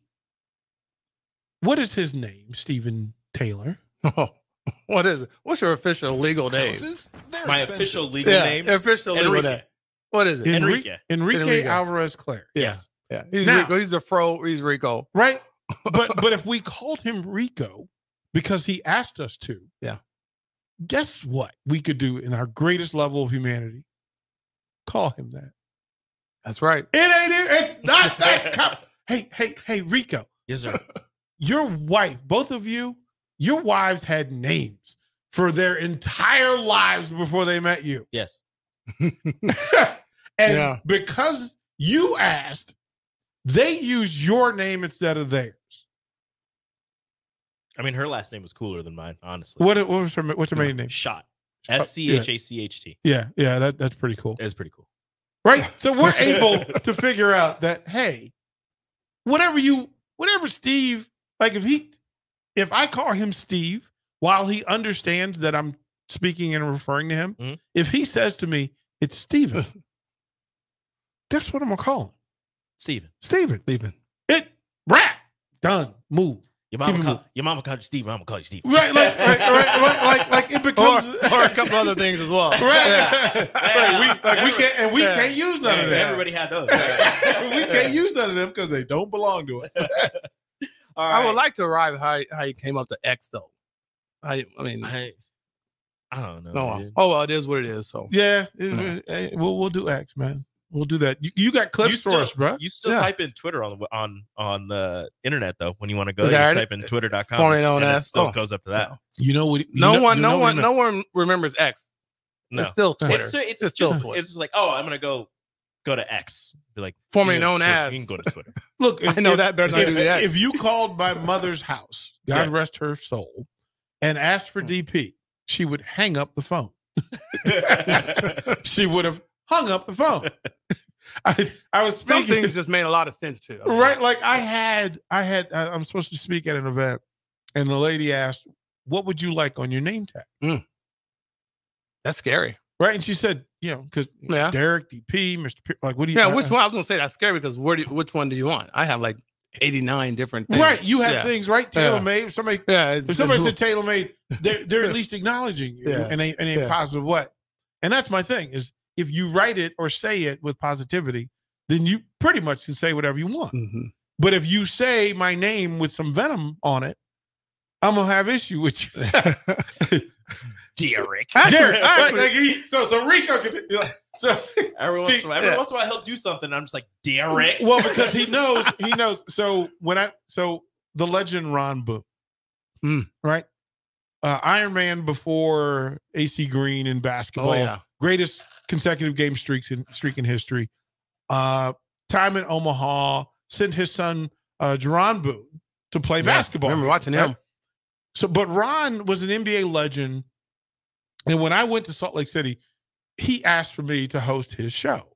[SPEAKER 11] What is his name? Stephen Taylor.
[SPEAKER 10] Oh, what is it? What's your official legal name?
[SPEAKER 3] My official legal
[SPEAKER 10] yeah,
[SPEAKER 3] name,
[SPEAKER 10] Official legal
[SPEAKER 3] Enrique.
[SPEAKER 10] name. What is it?
[SPEAKER 3] Enrique.
[SPEAKER 11] Enrique,
[SPEAKER 10] Enrique.
[SPEAKER 11] Alvarez Clare.
[SPEAKER 10] Yeah.
[SPEAKER 3] Yes.
[SPEAKER 10] Yeah. He's
[SPEAKER 11] Now-
[SPEAKER 10] Rico. He's a fro. He's Rico.
[SPEAKER 11] Right. But but if we called him Rico because he asked us to,
[SPEAKER 10] Yeah.
[SPEAKER 11] Guess what we could do in our greatest level of humanity? Call him that.
[SPEAKER 10] That's right.
[SPEAKER 11] It ain't. It's not that. com- hey, hey, hey, Rico.
[SPEAKER 3] Yes, sir.
[SPEAKER 11] Your wife, both of you, your wives had names for their entire lives before they met you.
[SPEAKER 3] Yes.
[SPEAKER 11] and
[SPEAKER 10] Yeah.
[SPEAKER 11] because you asked, they use your name instead of theirs.
[SPEAKER 3] I mean, her last name was cooler than mine, honestly.
[SPEAKER 11] What, what was her what's her maiden name?
[SPEAKER 3] Shot. S C H A C H T.
[SPEAKER 11] Yeah, yeah, that, that's pretty cool.
[SPEAKER 3] It's pretty cool.
[SPEAKER 11] Right? So we're able to figure out that hey, whatever you whatever Steve, like if he if I call him Steve while he understands that I'm speaking and referring to him,
[SPEAKER 3] Mhm.
[SPEAKER 11] if he says to me, it's Steven, that's what I'm gonna call him?
[SPEAKER 3] Steven.
[SPEAKER 11] Steven.
[SPEAKER 10] Stephen.
[SPEAKER 11] It rap. Done. Move.
[SPEAKER 3] Your mama, call, your mama called you Steven. I'm gonna call you Steven.
[SPEAKER 11] Right, like, right, right, right, like, like it
[SPEAKER 10] Or,
[SPEAKER 11] becomes
[SPEAKER 10] or a couple other things as well.
[SPEAKER 11] Right.
[SPEAKER 10] Yeah.
[SPEAKER 11] Like, we, like we can't, and we
[SPEAKER 10] Yeah.
[SPEAKER 11] can't use none of that.
[SPEAKER 3] Everybody had those.
[SPEAKER 11] we can't use none of them because they don't belong to us.
[SPEAKER 3] All
[SPEAKER 10] I would like to arrive how how you came up to X though. I I mean
[SPEAKER 3] I, I don't know.
[SPEAKER 10] no.
[SPEAKER 3] Uh,
[SPEAKER 10] oh well, it is what it is. So
[SPEAKER 11] Yeah, it- hey, eh, we'll we'll do X, man. We'll do that. You, you got clips
[SPEAKER 3] you
[SPEAKER 11] for
[SPEAKER 3] still,
[SPEAKER 11] us, bro.
[SPEAKER 3] You still
[SPEAKER 10] Yeah.
[SPEAKER 3] type in Twitter on the on on the internet though. When you want to go, there, you
[SPEAKER 10] that
[SPEAKER 3] type in twitter.com.
[SPEAKER 10] Formerly known
[SPEAKER 3] and it
[SPEAKER 10] as-
[SPEAKER 3] still
[SPEAKER 10] oh.
[SPEAKER 3] goes up to that.
[SPEAKER 11] You know what? you
[SPEAKER 10] no
[SPEAKER 11] know-
[SPEAKER 10] one, no
[SPEAKER 11] know
[SPEAKER 10] one, no one remembers X.
[SPEAKER 3] No,
[SPEAKER 10] It's still Twitter.
[SPEAKER 3] It's, it's,
[SPEAKER 10] It's
[SPEAKER 3] just
[SPEAKER 10] still Twitter.
[SPEAKER 3] it's just like oh, I'm gonna go go to X. Be like
[SPEAKER 10] Formerly
[SPEAKER 3] you can
[SPEAKER 10] known
[SPEAKER 3] Twitter.
[SPEAKER 10] as.
[SPEAKER 3] You can go to Twitter.
[SPEAKER 11] Look,
[SPEAKER 10] I know that better than I
[SPEAKER 11] if,
[SPEAKER 10] do the
[SPEAKER 11] if you called my mother's house, God
[SPEAKER 3] Yeah.
[SPEAKER 11] rest her soul, and asked for hmm. DP, she would hang up the phone. she would have hung up the phone. I, I was
[SPEAKER 10] Some things just made a lot of sense too.
[SPEAKER 11] right? Like I had, I had, I- I'm supposed to speak at an event, and the lady asked, "What would you like on your name tag?" Mm.
[SPEAKER 10] That's scary.
[SPEAKER 11] Right? And she said, "You know, because
[SPEAKER 10] Yeah.
[SPEAKER 11] Derek DP, Mr. P, like, what do you?
[SPEAKER 10] Yeah,
[SPEAKER 11] I-
[SPEAKER 10] which one? I was gonna say that's scary because where do you, which one do you want? I have like 89 different things.
[SPEAKER 11] Right. You have
[SPEAKER 10] Yeah.
[SPEAKER 11] things, right?
[SPEAKER 10] Yeah.
[SPEAKER 11] Tailor made. Somebody
[SPEAKER 10] Yeah,
[SPEAKER 11] if somebody said tailor made, they're, they're at least acknowledging you
[SPEAKER 10] Yeah.
[SPEAKER 11] in a, in a
[SPEAKER 10] Yeah.
[SPEAKER 11] positive way. And that's my thing is if you write it or say it with positivity, then you pretty much can say whatever you want.
[SPEAKER 10] Mm-hmm.
[SPEAKER 11] But if you say my name with some venom on it, I'm gonna have issue with you.
[SPEAKER 3] Derek.
[SPEAKER 11] Derek. like- like he- so so Rico could so
[SPEAKER 3] Every, once,
[SPEAKER 11] Steve-
[SPEAKER 3] in a while, every
[SPEAKER 11] yeah.
[SPEAKER 3] once in a while, he'll do something. I'm just like, Derek.
[SPEAKER 11] Well, because he knows, he knows. So when I, so the legend Ron Boone,
[SPEAKER 10] Hmm.
[SPEAKER 11] right? Uh, Iron Man before AC Green in basketball,
[SPEAKER 10] Oh, yeah.
[SPEAKER 11] greatest consecutive game streaks in streak in history. Uh, time in Omaha, sent his son uh, Jaron Boone to play
[SPEAKER 10] Yes,
[SPEAKER 11] basketball.
[SPEAKER 10] remember watching him.
[SPEAKER 11] So, but Ron was an NBA legend, and when I went to Salt Lake City, he asked for me to host his show.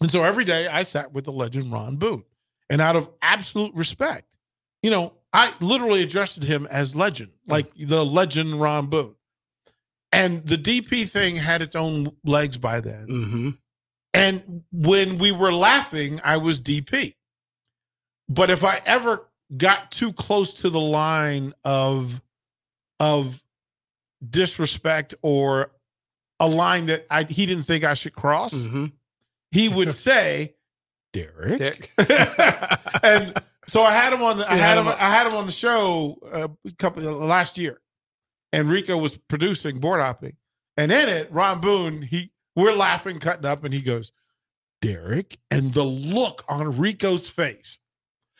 [SPEAKER 11] And so every day I sat with the legend Ron Boone. And out of absolute respect, you know, I literally addressed him as legend, like the legend Ron Boone. And the DP thing had its own legs by then.
[SPEAKER 10] Mm-hmm.
[SPEAKER 11] And when we were laughing, I was DP. But if I ever got too close to the line of of disrespect or a line that I he didn't think I should cross,
[SPEAKER 10] Mm-hmm.
[SPEAKER 11] he would say, Derek. and so I had him on the I had
[SPEAKER 10] had
[SPEAKER 11] him
[SPEAKER 10] him-
[SPEAKER 11] I had him on the show uh, a couple last year. And Rico was producing board hopping. And in it, Ron Boone, he we're laughing, cutting up, and he goes, Derek. And the look on Rico's face.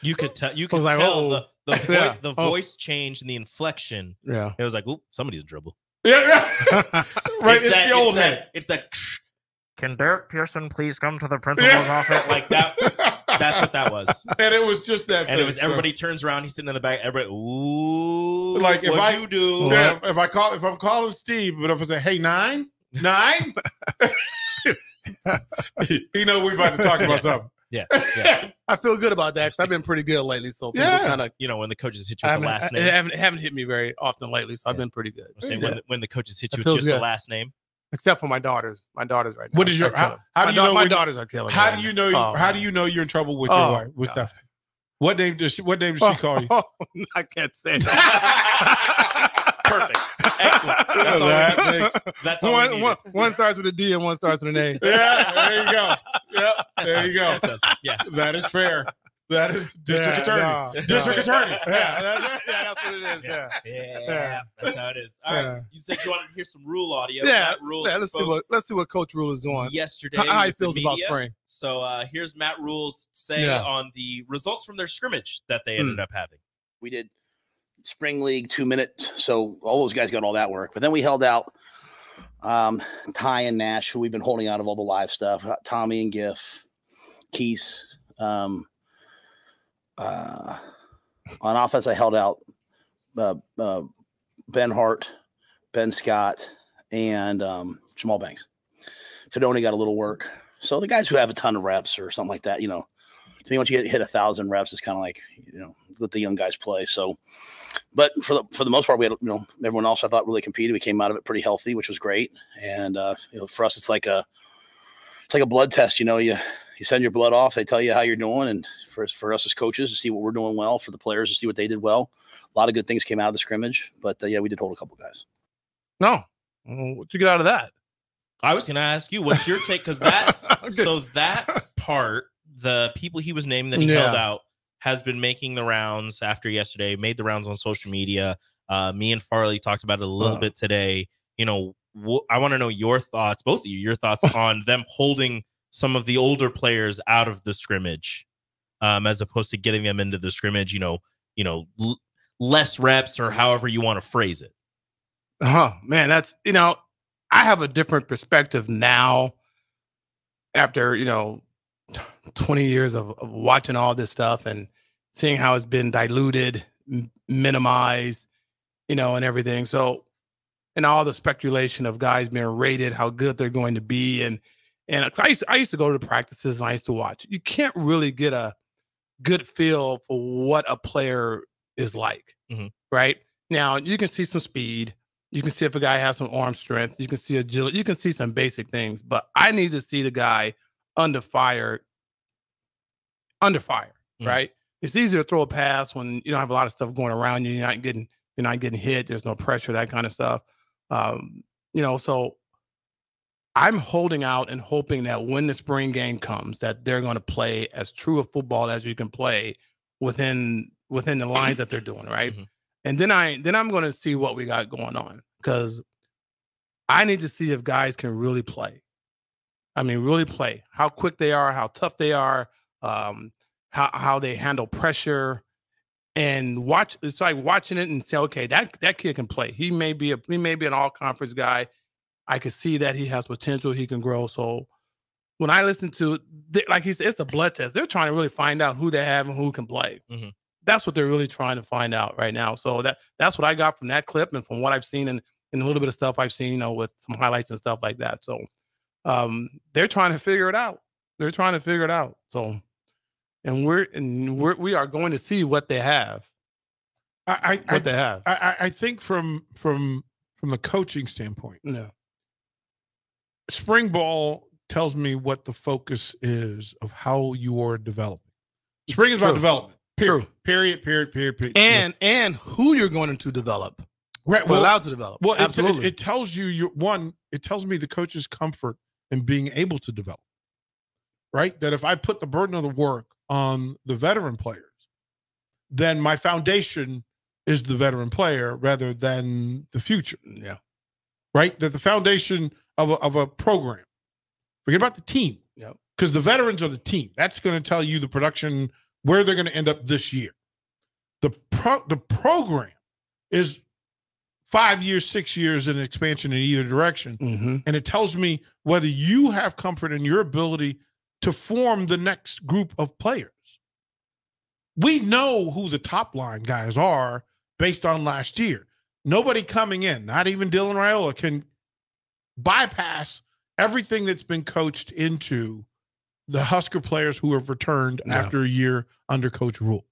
[SPEAKER 3] You could tell. You
[SPEAKER 11] I
[SPEAKER 3] could
[SPEAKER 11] like,
[SPEAKER 3] tell
[SPEAKER 11] "Oh."
[SPEAKER 3] the the, voi-
[SPEAKER 11] Yeah.
[SPEAKER 3] the
[SPEAKER 11] Oh.
[SPEAKER 3] voice change and the inflection.
[SPEAKER 10] Yeah.
[SPEAKER 3] It was like, oop, somebody's dribble.
[SPEAKER 11] Yeah, yeah. right. It's,
[SPEAKER 3] that-
[SPEAKER 11] the old
[SPEAKER 3] that-
[SPEAKER 11] head.
[SPEAKER 3] It's that. Can Derek Pearson please come to the principal's office? Like that. That's what that was.
[SPEAKER 11] And it was just that.
[SPEAKER 3] And it
[SPEAKER 11] thing,
[SPEAKER 3] was
[SPEAKER 11] so-
[SPEAKER 3] everybody turns around. He's sitting in the back. Everybody, ooh,
[SPEAKER 11] like if
[SPEAKER 3] what'd
[SPEAKER 11] I
[SPEAKER 3] you do?
[SPEAKER 11] Yeah, if, if I call if I'm calling Steve, but if I say, "Hey, nine, nine, he know we about to talk about something.
[SPEAKER 3] Yeah, yeah.
[SPEAKER 10] I feel good about that 'cause I've been pretty good lately. So people
[SPEAKER 11] Yeah.
[SPEAKER 10] kind of
[SPEAKER 3] You know when the coaches hit you with the
[SPEAKER 10] haven't,
[SPEAKER 3] last
[SPEAKER 10] I
[SPEAKER 3] name.
[SPEAKER 10] haven't, haven't hit me very often lately, so I've been pretty good.
[SPEAKER 3] I'm saying
[SPEAKER 10] Yeah.
[SPEAKER 3] when, the, when the coaches hit you with
[SPEAKER 10] feels
[SPEAKER 3] just the last name.
[SPEAKER 10] Except for my daughters. My daughters right now.
[SPEAKER 11] What is your how, how do you
[SPEAKER 10] da-
[SPEAKER 11] know
[SPEAKER 10] my
[SPEAKER 11] when-
[SPEAKER 10] daughters are killing?
[SPEAKER 11] How
[SPEAKER 10] right
[SPEAKER 11] do you know?
[SPEAKER 10] Oh,
[SPEAKER 11] how
[SPEAKER 10] man.
[SPEAKER 11] do you know you're in trouble with
[SPEAKER 10] Oh,
[SPEAKER 11] your wife with
[SPEAKER 10] God.
[SPEAKER 11] stuff? What name does she? What name does she call you?
[SPEAKER 10] Oh, I can't say that.
[SPEAKER 3] Perfect. Excellent. That's all
[SPEAKER 10] That
[SPEAKER 3] we
[SPEAKER 10] makes-
[SPEAKER 3] That's all we
[SPEAKER 10] one,
[SPEAKER 3] needed.
[SPEAKER 10] one, one starts with a D and one starts with an A.
[SPEAKER 11] Yeah, there you go. Yep,
[SPEAKER 3] That
[SPEAKER 11] there you go.
[SPEAKER 3] sounds- yeah.
[SPEAKER 11] That is fair. That is district
[SPEAKER 10] Yeah,
[SPEAKER 11] attorney.
[SPEAKER 10] no,
[SPEAKER 11] district
[SPEAKER 10] no.
[SPEAKER 11] attorney.
[SPEAKER 10] Yeah, that- that- yeah, that's what it is. Yeah.
[SPEAKER 3] Yeah,
[SPEAKER 10] Yeah.
[SPEAKER 3] that's how it is. All right,
[SPEAKER 10] Yeah.
[SPEAKER 3] you said you wanted to hear some Rhule audio.
[SPEAKER 10] Yeah,
[SPEAKER 3] Matt Rhule's
[SPEAKER 10] yeah, let's see what let's see what Coach Rhule is doing.
[SPEAKER 3] yesterday.
[SPEAKER 10] How, how he feels about spring.
[SPEAKER 3] So uh, here's Matt Rhule's say
[SPEAKER 10] Yeah.
[SPEAKER 3] on the results from their scrimmage that they ended
[SPEAKER 10] Hmm.
[SPEAKER 3] up having.
[SPEAKER 15] We did spring league two minute, so all those guys got all that work. But then we held out um, Ty and Nash, who we've been holding out of all the live stuff. uh, Tommy and Giff, Keys. Um, uh, on offense, I held out uh, uh, Ben Hart, Ben Scott, and um, Jamal Banks. Fedoni got a little work. So the guys who have a ton of reps or something like that, you know, to me, once you hit, hit a thousand reps, it's kind of like you know let the young guys play. So, but for the for the most part, we had you know everyone else I thought really competed. We came out of it pretty healthy, which was great. And uh, you know, for us, it's like a it's like a blood test. You know, you you send your blood off, they tell you how you're doing, and for for us as coaches to see what we're doing well, for the players to see what they did well. A lot of good things came out of the scrimmage, but uh, yeah, we did hold a couple guys.
[SPEAKER 10] No, Well, what you get out of that?
[SPEAKER 3] I was going to ask you, what's your take? Because that, so that part, the people he was naming that he held out has been making the rounds after yesterday, made the rounds on social media. Uh, me and Farley talked about it a little
[SPEAKER 10] Uh.
[SPEAKER 3] bit today. You know, wh- I want to know your thoughts, both of you, your thoughts on them holding some of the older players out of the scrimmage, um, as opposed to getting them into the scrimmage. You know, you know, l- less reps or however you want to phrase it.
[SPEAKER 10] Oh man, that's you know, I have a different perspective now after, you know, 20 years of, of watching all this stuff and seeing how it's been diluted, m- minimized, you know, and everything. So and all the speculation of guys being rated, how good they're going to be. And and I used, I used to go to the practices and I used to watch. You can't really get a good feel for what a player is like.
[SPEAKER 3] Mhm.
[SPEAKER 10] Right. Now you can see some speed. You can see if a guy has some arm strength. You can see agility. You can see some basic things. But I need to see the guy under fire, under fire,
[SPEAKER 3] Mhm.
[SPEAKER 10] right? it's easier to throw a pass when you don't have a lot of stuff going around you. You're not getting you're not getting hit. There's no pressure, that kind of stuff. Um, you know, so I'm holding out and hoping that when the spring game comes, that they're going to play as true a football as you can play within within the lines that they're doing, right?
[SPEAKER 3] Mm-hmm.
[SPEAKER 10] And then I then I'm going to see what we got going on because I need to see if guys can really play. I mean, really play. How quick they are, how tough they are, um, how how they handle pressure, and watch. It's like watching it and say, okay, that that kid can play. He may be a he may be an all conference guy. I can see that he has potential. He can grow. So when I listen to, like he said, it's a blood test. They're trying to really find out who they have and who can play.
[SPEAKER 3] Mm-hmm.
[SPEAKER 10] That's what they're really trying to find out right now. So that that's what I got from that clip and from what I've seen and, and a little bit of stuff I've seen, you know, with some highlights and stuff like that. So um, they're trying to figure it out. They're trying to figure it out. So, and we're and we're we are going to see what they have.
[SPEAKER 11] I, I
[SPEAKER 10] what they have.
[SPEAKER 11] I, I- I think from from from the coaching standpoint,
[SPEAKER 10] Yeah.
[SPEAKER 11] Spring ball tells me what the focus is of how you are developing. Spring is about development. Period.
[SPEAKER 10] True.
[SPEAKER 11] Period. Period. Period. Period.
[SPEAKER 10] And and who you're going to develop.
[SPEAKER 11] Right,
[SPEAKER 10] We're
[SPEAKER 11] well-
[SPEAKER 10] allowed to develop.
[SPEAKER 11] Well, it, it,
[SPEAKER 10] absolutely.
[SPEAKER 11] it tells you you one. It tells me the coach's comfort in being able to develop. Right, that if I put the burden of the work on the veteran players, then my foundation is the veteran player rather than the future.
[SPEAKER 10] yeah.
[SPEAKER 11] Right, that the foundation of a, of a program. Forget about the team.
[SPEAKER 10] Yep.
[SPEAKER 11] Because the veterans are the team. That's going to tell you the production where they're going to end up this year. The pro the program is five years, six years in expansion in either direction.
[SPEAKER 10] Mm-hmm.
[SPEAKER 11] And it tells me whether you have comfort in your ability to form the next group of players. We know who the top line guys are based on last year. Nobody coming in, not even Dylan Raiola, can bypass everything that's been coached into the Husker players who have returned
[SPEAKER 10] Yeah.
[SPEAKER 11] after a year under Coach Rhule.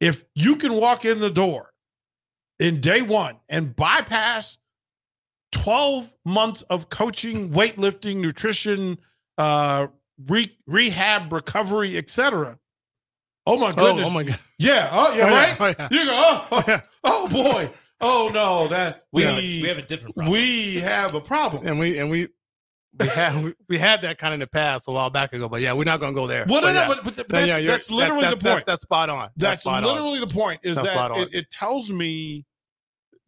[SPEAKER 11] If you can walk in the door in day one and bypass 12 months of coaching, weightlifting, nutrition, uh, re- rehab, recovery, etc. Oh my
[SPEAKER 10] Oh,
[SPEAKER 11] goodness.
[SPEAKER 10] oh my God.
[SPEAKER 11] Yeah. Oh, yeah,
[SPEAKER 10] Oh, yeah.
[SPEAKER 11] right?
[SPEAKER 10] Oh, yeah.
[SPEAKER 11] You go, oh, yeah! oh, boy. Oh no, that we
[SPEAKER 10] Yeah.
[SPEAKER 3] We have a different problem.
[SPEAKER 11] we have a problem.
[SPEAKER 10] And we and we we had we, we had that kind of in the past a while back ago, but yeah, we're not going to go there.
[SPEAKER 11] Well,
[SPEAKER 10] But
[SPEAKER 11] no,
[SPEAKER 10] yeah.
[SPEAKER 11] but, but, but
[SPEAKER 10] Then,
[SPEAKER 11] that's,
[SPEAKER 10] yeah, you're-
[SPEAKER 11] that's literally
[SPEAKER 10] that's,
[SPEAKER 11] the
[SPEAKER 10] that's,
[SPEAKER 11] point.
[SPEAKER 10] That's, spot on.
[SPEAKER 11] That's,
[SPEAKER 10] spot on.
[SPEAKER 11] literally the point. Is
[SPEAKER 10] That's
[SPEAKER 11] that it, it tells me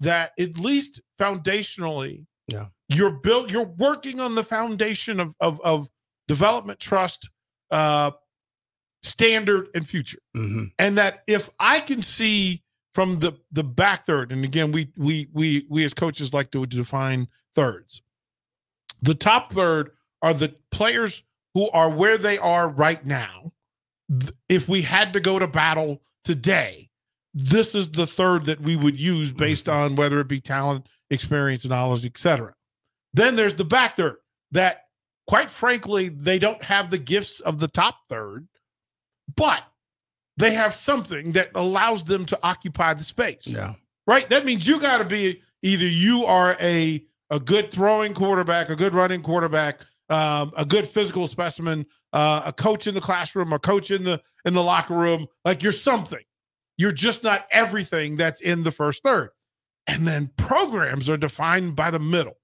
[SPEAKER 11] that at least foundationally,
[SPEAKER 10] Yeah.
[SPEAKER 11] you're built. You're working on the foundation of of, of development, trust, uh, standard, and future.
[SPEAKER 10] Mhm.
[SPEAKER 11] And that if I can see from the the back third, and again, we we we we as coaches like to define thirds. The top third are the players who are where they are right now. If we had to go to battle today, this is the third that we would use based on whether it be talent, experience, knowledge, etc. Then there's the back third that, quite frankly, they don't have the gifts of the top third, but they have something that allows them to occupy the space
[SPEAKER 10] Yeah.
[SPEAKER 11] right? That means you got to be either you are a a good throwing quarterback, a good running quarterback, um, a good physical specimen, uh, a coach in the classroom, a coach in the in the locker room. Like you're something. You're just not everything that's in the first third. And then programs are defined by the middle.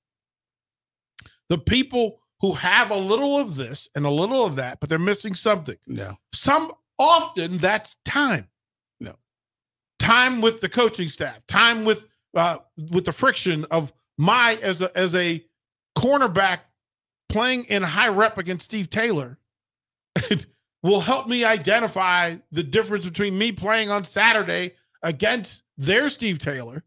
[SPEAKER 11] The people who have a little of this and a little of that, but they're missing something.
[SPEAKER 10] Yeah.
[SPEAKER 11] Some often that's time.
[SPEAKER 10] No.
[SPEAKER 11] Time with the coaching staff, time with uh with the friction of my as a as a cornerback playing in high rep against Steve Taylor. Will help me identify the difference between me playing on Saturday against their Steve Taylor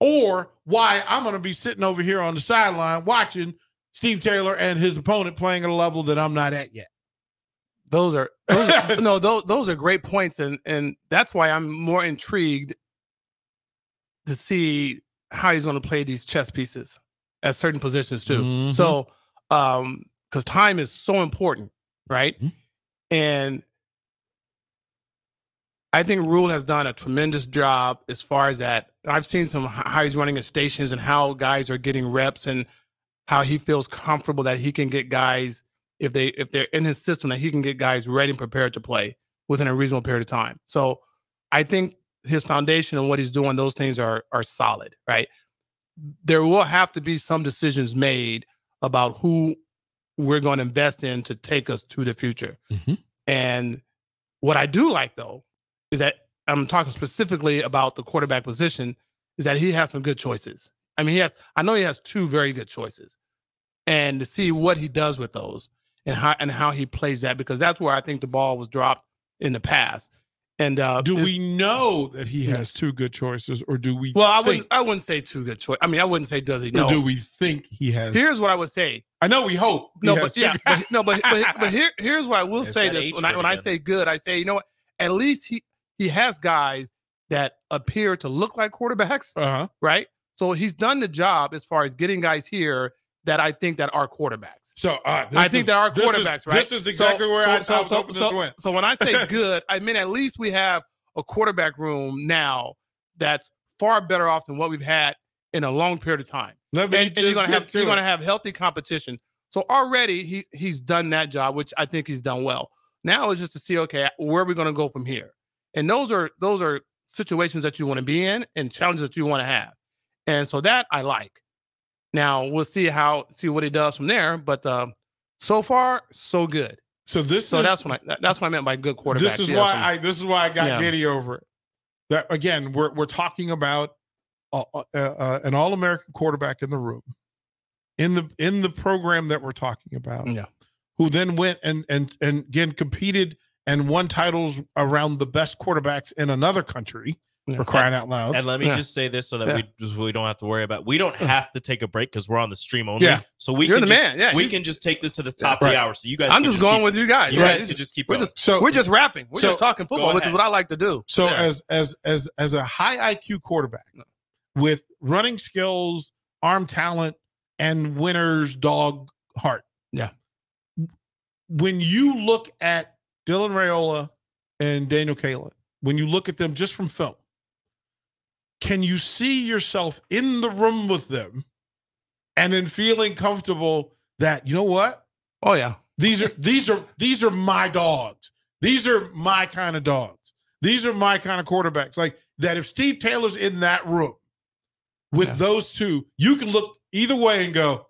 [SPEAKER 11] or why I'm going to be sitting over here on the sideline watching Steve Taylor and his opponent playing at a level that I'm not at yet.
[SPEAKER 10] Those are, those are no, those, those are great points, and and that's why I'm more intrigued to see how he's going to play these chess pieces at certain positions too.
[SPEAKER 11] Mhm.
[SPEAKER 10] So, um, because time is so important, right? And I think Rhule has done a tremendous job as far as that. I've seen some how he's running his stations and how guys are getting reps and how he feels comfortable that he can get guys if they if they're in his system that he can get guys ready and prepared to play within a reasonable period of time. So I think his foundation and what he's doing, those things are are solid, right? There will have to be some decisions made about who we're going to invest in to take us to the future. Mm-hmm. And what I do like though is that I'm talking specifically about the quarterback position, is that he has some good choices. I mean, he has, I know he has two very good choices. And to see what he does with those and how and how he plays that, because that's where I think the ball was dropped in the past. And uh
[SPEAKER 11] Do we know that he has two good choices, or do we?
[SPEAKER 10] well, I wouldn't I wouldn't say two good choice. I mean, I wouldn't say does he know.
[SPEAKER 11] do we think he has?
[SPEAKER 10] Here's what I would say.
[SPEAKER 11] I know we hope.
[SPEAKER 10] No, but yeah, but, no, but but, but here here's what I will
[SPEAKER 3] There's
[SPEAKER 10] say this when I
[SPEAKER 3] thing
[SPEAKER 10] when I say good, I say you know what? At least he he has guys that appear to look like quarterbacks,
[SPEAKER 11] uh-huh.
[SPEAKER 10] right? So he's done the job as far as getting guys here that I think that are quarterbacks.
[SPEAKER 11] So uh,
[SPEAKER 10] I think
[SPEAKER 11] is-
[SPEAKER 10] there are
[SPEAKER 11] this is-
[SPEAKER 10] quarterbacks, right?
[SPEAKER 11] This is exactly where I, I was hoping this
[SPEAKER 10] so,
[SPEAKER 11] went.
[SPEAKER 10] so when I say good, I mean at least we have a quarterback room now that's far better off than what we've had in a long period of time.
[SPEAKER 11] Let me
[SPEAKER 10] and, and you're gonna have
[SPEAKER 11] to
[SPEAKER 10] you're
[SPEAKER 11] it.
[SPEAKER 10] gonna have healthy competition. So already he he's done that job, which I think he's done well. Now it's just to see, okay, where are we gonna go from here? And those are those are situations that you want to be in and challenges that you want to have. And so that I like. Now we'll see how see what he does from there. But uh, so far, so good.
[SPEAKER 11] So this
[SPEAKER 10] so
[SPEAKER 11] is-
[SPEAKER 10] that's what I that's what I meant by good quarterback.
[SPEAKER 11] This is
[SPEAKER 10] Yeah,
[SPEAKER 11] why
[SPEAKER 10] so-
[SPEAKER 11] I this is why I got
[SPEAKER 10] Yeah.
[SPEAKER 11] giddy over it. That again, we're we're talking about uh, uh, uh, an all American quarterback in the room, in the in the program that we're talking about.
[SPEAKER 10] Yeah.
[SPEAKER 11] Who then went and and and again competed and won titles around the best quarterbacks in another country for crying out loud.
[SPEAKER 3] And let me just say this so that
[SPEAKER 11] Yeah.
[SPEAKER 3] we we don't have to worry about. We don't mm. have to take a break because we're on the stream only.
[SPEAKER 11] Yeah.
[SPEAKER 3] So we
[SPEAKER 10] You're
[SPEAKER 3] can
[SPEAKER 10] the
[SPEAKER 3] just,
[SPEAKER 10] man. Yeah,
[SPEAKER 3] we can just take this to the top
[SPEAKER 10] Right.
[SPEAKER 3] of the hour. So you guys.
[SPEAKER 10] I'm
[SPEAKER 3] can
[SPEAKER 10] just going
[SPEAKER 3] keep-
[SPEAKER 10] with you guys.
[SPEAKER 3] You
[SPEAKER 10] right?
[SPEAKER 3] guys could just keep
[SPEAKER 10] we're
[SPEAKER 3] going.
[SPEAKER 10] just
[SPEAKER 11] So-
[SPEAKER 10] we're just rapping. We're
[SPEAKER 11] so-
[SPEAKER 10] just talking football, which is what I like to do.
[SPEAKER 11] So
[SPEAKER 10] Yeah.
[SPEAKER 11] as as as as a high IQ quarterback with running skills, arm talent, and winner's dog heart.
[SPEAKER 10] Yeah.
[SPEAKER 11] When you look at Dylan Raiola and Daniel Kaelin, when you look at them just from film, can you see yourself in the room with them and then feeling comfortable that you know what?
[SPEAKER 10] Oh yeah.
[SPEAKER 11] These are these are these are my dogs. These are my kind of dogs. These are my kind of quarterbacks. Like that if Steve Taylor's in that room with those two, you can look either way and go,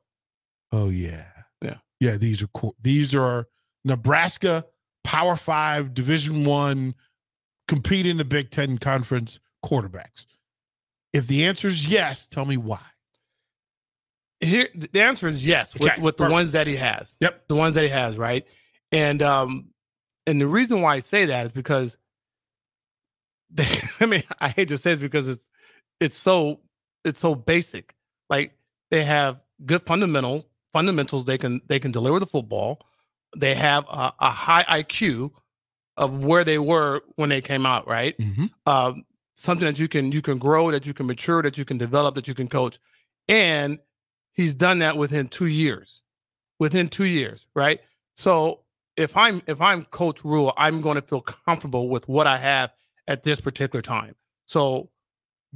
[SPEAKER 11] "Oh yeah.
[SPEAKER 10] Yeah.
[SPEAKER 11] Yeah, these are cool. These are Nebraska Power 5 Division 1 compete in the Big 10 conference quarterbacks." If the answer is yes, tell me why.
[SPEAKER 10] Here, the answer is yes with,
[SPEAKER 11] Okay,
[SPEAKER 10] with the ones that he has.
[SPEAKER 11] Yep,
[SPEAKER 10] the ones that he has, right? And um, and the reason why I say that is because, they, I mean, I hate to say it because it's it's so it's so basic. Like they have good fundamentals, fundamentals. They can they can deliver the football. They have a, a high IQ of where they were when they came out, right? um, something that you can you can grow, that you can mature, that you can develop, that you can coach. And he's done that within two years. Within two years, right? So if I'm if I'm Coach Rhule, I'm going to feel comfortable with what I have at this particular time. So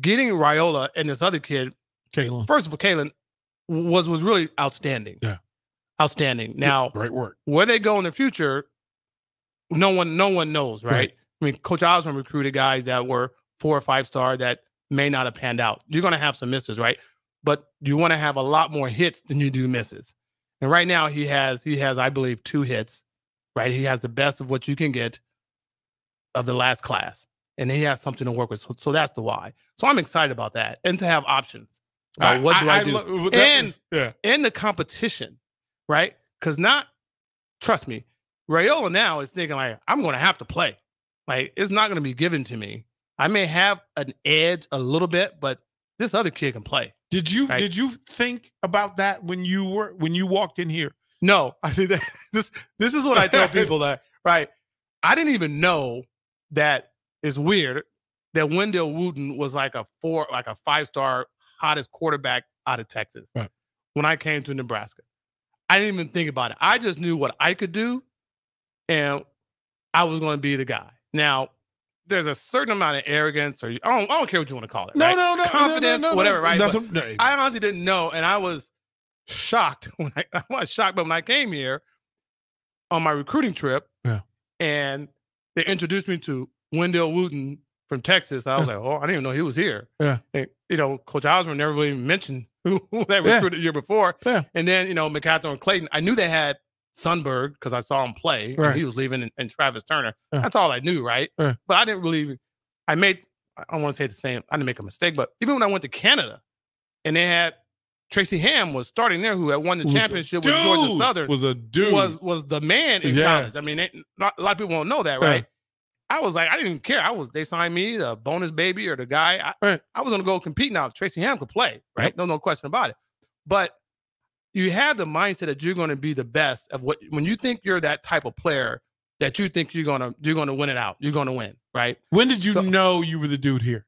[SPEAKER 10] getting Raiola and this other kid,
[SPEAKER 11] Kaelin.
[SPEAKER 10] First of all, Kaelin was was really outstanding.
[SPEAKER 11] Yeah.
[SPEAKER 10] Outstanding. Now
[SPEAKER 11] great work.
[SPEAKER 10] Where they go in the future, no one no one knows, right?
[SPEAKER 11] Right.
[SPEAKER 10] I mean, Coach Osborne recruited guys that were four or five star that may not have panned out. You're gonna have some misses, right? But you want to have a lot more hits than you do misses. And right now he has he has, I believe, two hits, right? He has the best of what you can get of the last class. And he has something to work with. So, so that's the why. So I'm excited about that. And to have options.
[SPEAKER 11] I-
[SPEAKER 10] what do I,
[SPEAKER 11] I- I
[SPEAKER 10] do?
[SPEAKER 11] lo- that-
[SPEAKER 10] and
[SPEAKER 11] yeah.
[SPEAKER 10] and the competition, right? Because not trust me, Raiola now is thinking like, I'm gonna have to play. Like it's not gonna be given to me. I may have an edge a little bit, but this other kid can play.
[SPEAKER 11] Did you
[SPEAKER 10] Right.
[SPEAKER 11] did you think about that when you were when you walked in here?
[SPEAKER 10] No, I see that this this is what I tell people that right. I didn't even know that it's weird that Wendell Wooten was like a four, like a five star hottest quarterback out of Texas
[SPEAKER 11] Right.
[SPEAKER 10] when I came to Nebraska. I didn't even think about it. I just knew what I could do, and I was going to be the guy. Now, there's a certain amount of arrogance, or I don't, I don't care what you want to call it.
[SPEAKER 11] No,
[SPEAKER 10] right?
[SPEAKER 11] no, no, no,
[SPEAKER 10] confidence,
[SPEAKER 11] no, no, no, whatever,
[SPEAKER 10] right? But
[SPEAKER 11] nothing- no.
[SPEAKER 10] I honestly didn't know, and I was shocked when I, I was shocked, but when I came here on my recruiting trip,
[SPEAKER 11] Yeah.
[SPEAKER 10] and they introduced me to Wendell Wooten from Texas. I was like, oh, I didn't even know he was here.
[SPEAKER 11] Yeah.
[SPEAKER 10] And, you know, Coach Osborne never really mentioned who, who that
[SPEAKER 11] Yeah.
[SPEAKER 10] recruited the year before.
[SPEAKER 11] Yeah.
[SPEAKER 10] And then, you know, McCathorn and Clayton, I knew they had Sundberg because I saw him play. and
[SPEAKER 11] Right.
[SPEAKER 10] He was leaving and, and Travis Turner.
[SPEAKER 11] Yeah.
[SPEAKER 10] That's all I knew, right?
[SPEAKER 11] Yeah.
[SPEAKER 10] But I didn't really, I made, I don't want to say the same, I didn't make a mistake, but even when I went to Canada and they had Tracy Ham was starting there, who had won the championship with Georgia. Southern,
[SPEAKER 11] Was a dude.
[SPEAKER 10] was was the man in
[SPEAKER 11] Yeah.
[SPEAKER 10] college. I mean, they, not, a lot of people won't know that,
[SPEAKER 11] Yeah.
[SPEAKER 10] right? I was like, I didn't even care. I was they signed me, the bonus baby or the guy. I,
[SPEAKER 11] Right.
[SPEAKER 10] I was gonna go compete now. Tracy Ham could play, right? No, no question about it. But you have the mindset that you're gonna be the best of what when you think you're that type of player that you think you're gonna you're gonna win it out. You're gonna win, right?
[SPEAKER 11] When did you know you were the dude here?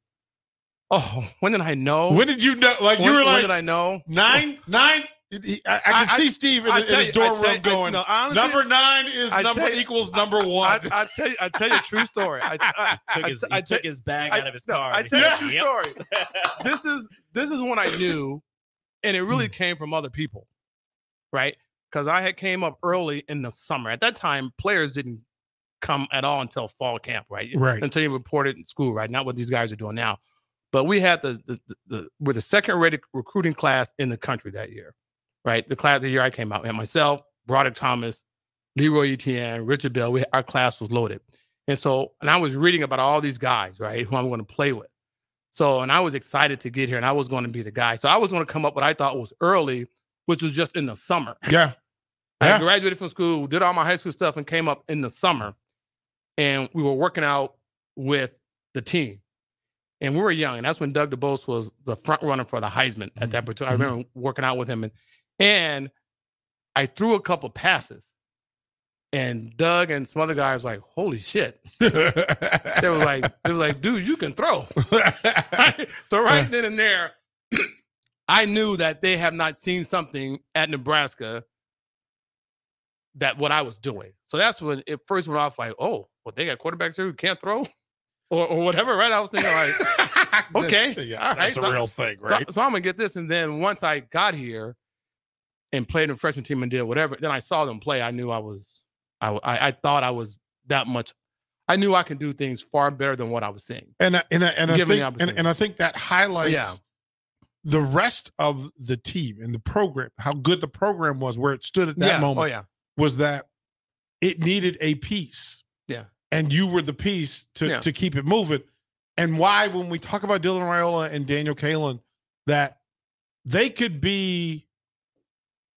[SPEAKER 10] Oh, when did I know?
[SPEAKER 11] When did you know? Like
[SPEAKER 10] When-
[SPEAKER 11] you were like,
[SPEAKER 10] when
[SPEAKER 11] like
[SPEAKER 10] did I know?
[SPEAKER 11] nine, nine. He- I, I can
[SPEAKER 10] I-
[SPEAKER 11] see Steve in,
[SPEAKER 10] I
[SPEAKER 11] in
[SPEAKER 10] tell
[SPEAKER 11] his
[SPEAKER 10] you-
[SPEAKER 11] dorm
[SPEAKER 10] I tell
[SPEAKER 11] room
[SPEAKER 10] you-
[SPEAKER 11] going.
[SPEAKER 10] no, honestly,
[SPEAKER 11] number nine is
[SPEAKER 10] I
[SPEAKER 11] number
[SPEAKER 10] you-
[SPEAKER 11] equals number one.
[SPEAKER 10] I, I tell you, I tell you a true story. I, I,
[SPEAKER 16] Took
[SPEAKER 10] I-
[SPEAKER 16] his,
[SPEAKER 10] I
[SPEAKER 16] he
[SPEAKER 10] tell-
[SPEAKER 16] took his bag
[SPEAKER 10] I-
[SPEAKER 16] out of his
[SPEAKER 10] no,
[SPEAKER 16] car.
[SPEAKER 10] I tell
[SPEAKER 16] he
[SPEAKER 10] you a true
[SPEAKER 16] "Yep."
[SPEAKER 10] story. this is this is when I knew, and it really came from other people, right? Because I had came up early in the summer. At that time, players didn't come at all until fall camp, right?
[SPEAKER 11] Right.
[SPEAKER 10] Until you reported in school, right? Not what these guys are doing now. But we had the the, the, the we're the second rated recruiting class in the country that year, right? The class the year I came out, we had myself, Broderick Thomas, Leroy Etienne, Richard Bell. We, our class was loaded. And so, and I was reading about all these guys, right, who I'm going to play with. So, and I was excited to get here and I was going to be the guy. So I was going to come up what I thought was early, which was just in the summer.
[SPEAKER 11] yeah.
[SPEAKER 10] I
[SPEAKER 11] Yeah.
[SPEAKER 10] graduated from school, did all my high school stuff, and came up in the summer. And we were working out with the team. And we were young, and that's when Doug DuBose was the front runner for the Heisman at that mm-hmm. point. I mm-hmm. remember working out with him, and and I threw a couple passes, and Doug and some other guys were like, "Holy shit!" they were like, "They was like, dude, you can throw." so right then and there, I knew that they have not seen something at Nebraska that what I was doing. So that's when it first went off like, oh, well, they got quarterbacks here who can't throw or, or whatever, right? I was thinking like, okay,
[SPEAKER 11] Yeah,
[SPEAKER 10] all right.
[SPEAKER 11] that's a real thing, right?
[SPEAKER 10] So, I'm gonna get this. And then once I got here and played in the freshman team and did whatever, then I saw them play. I knew I was, I, I, I thought I was that much. I knew I can do things far better than what I was seeing.
[SPEAKER 11] and I- and I- and I think and, and I think that highlights
[SPEAKER 10] Yeah.
[SPEAKER 11] The rest of the team and the program, how good the program was, where it stood at that
[SPEAKER 10] Yeah.
[SPEAKER 11] Oh, moment.
[SPEAKER 10] Oh yeah.
[SPEAKER 11] was that it needed a piece,
[SPEAKER 10] Yeah.
[SPEAKER 11] and you were the piece to
[SPEAKER 10] Yeah.
[SPEAKER 11] to keep it moving. And why, when we talk about Dylan Raiola and Daniel Kaelin, that they could be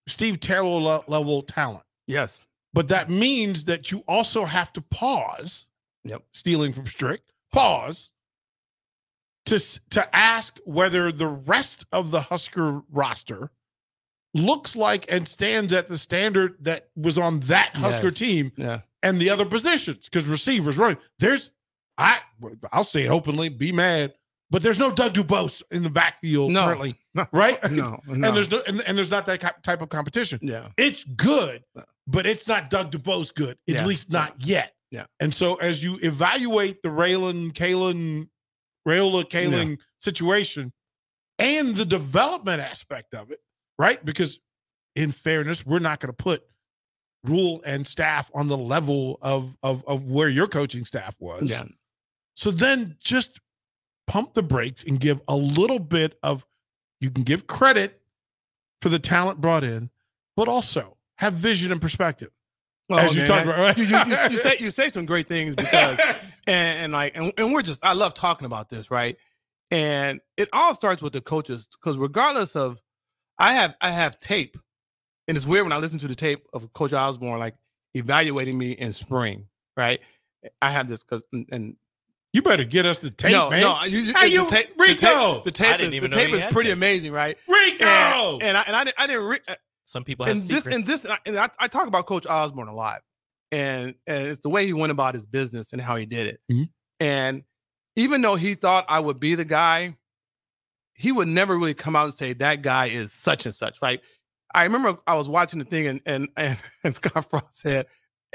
[SPEAKER 11] Steve Taylor level talent,
[SPEAKER 10] Yes.
[SPEAKER 11] but that means that you also have to pause.
[SPEAKER 10] Yep.
[SPEAKER 11] Stealing from Strick, pause to to ask whether the rest of the Husker roster looks like and stands at the standard that was on that Husker
[SPEAKER 10] Yes.
[SPEAKER 11] team
[SPEAKER 10] Yeah.
[SPEAKER 11] and the other positions because receivers right there's I I'll say it openly be mad but there's no Doug DuBose in the backfield
[SPEAKER 10] No.
[SPEAKER 11] currently right
[SPEAKER 10] No.
[SPEAKER 11] and there's no and, and there's not that type of competition
[SPEAKER 10] yeah.
[SPEAKER 11] it's good uh. but it's not Doug DuBose good at
[SPEAKER 10] Yeah.
[SPEAKER 11] least not yet
[SPEAKER 10] Yeah.
[SPEAKER 11] and so as you evaluate the Raiola Kaelin Raiola Kaelin situation and the development aspect of it right? Because in fairness we're not going to put Rhule and staff on the level of of of where your coaching staff was.
[SPEAKER 10] Yeah.
[SPEAKER 11] so then just pump the brakes and give a little bit of you can give credit for the talent brought in but also have vision and perspective Oh, as you
[SPEAKER 10] man,
[SPEAKER 11] talked about right?
[SPEAKER 10] you, you, you, you say you say some great things because and, and like and, and we're just I love talking about this, right? And it all starts with the coaches because regardless of I have I have tape, and it's weird when I listen to the tape of Coach Osborne like evaluating me in spring, right? I have this because and, and
[SPEAKER 11] you better get us the tape
[SPEAKER 10] no,
[SPEAKER 11] man
[SPEAKER 10] no, you, you,
[SPEAKER 11] Hey,
[SPEAKER 10] the
[SPEAKER 11] you-
[SPEAKER 10] tape,
[SPEAKER 11] Rico!
[SPEAKER 10] the tape, the tape is, the tape is pretty
[SPEAKER 16] tape.
[SPEAKER 10] amazing, right?
[SPEAKER 11] Rico
[SPEAKER 10] And, and I and I didn't I didn't re-
[SPEAKER 16] Some people have
[SPEAKER 10] and this
[SPEAKER 16] secrets.
[SPEAKER 10] and this and I, and I, I talk about Coach Osborne a lot, and and it's the way he went about his business and how he did it.
[SPEAKER 11] Mhm.
[SPEAKER 10] And even though he thought I would be the guy, he would never really come out and say that guy is such and such. Like I remember I was watching the thing and and and, and Scott Frost said,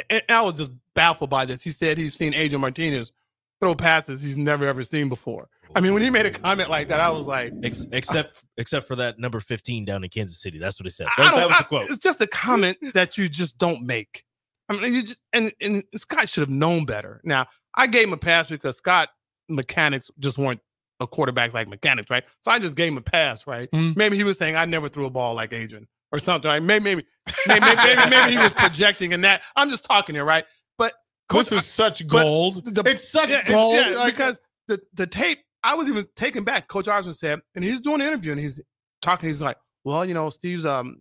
[SPEAKER 10] and I was just baffled by this. He said he's seen Adrian Martinez throw passes he's never ever seen before. I mean, when he made a comment like that, I was like,
[SPEAKER 16] Ex- except except for that number 15 down in Kansas City. That's what he said.
[SPEAKER 10] I
[SPEAKER 16] That,
[SPEAKER 10] don't-
[SPEAKER 16] that was the
[SPEAKER 10] I-
[SPEAKER 16] quote.
[SPEAKER 10] It's just a comment that you just don't make. I mean, you just and and Scott should have known better. Now, I gave him a pass because Scott mechanics just weren't a quarterback like mechanics, right? So I just gave him a pass, right? Mm. Maybe he was saying I never threw a ball like Adrian or something. Right? Maybe, maybe, maybe, maybe, maybe, maybe he was projecting in that. I'm just talking here, right? But
[SPEAKER 11] This is such gold.
[SPEAKER 10] the-
[SPEAKER 11] it's such
[SPEAKER 10] yeah,
[SPEAKER 11] gold.
[SPEAKER 10] yeah,
[SPEAKER 11] Like,
[SPEAKER 10] because the the tape. I was even taken back. Coach Osborne said, and he's doing an interview, and he's talking. He's like, "Well, you know, Steve's um,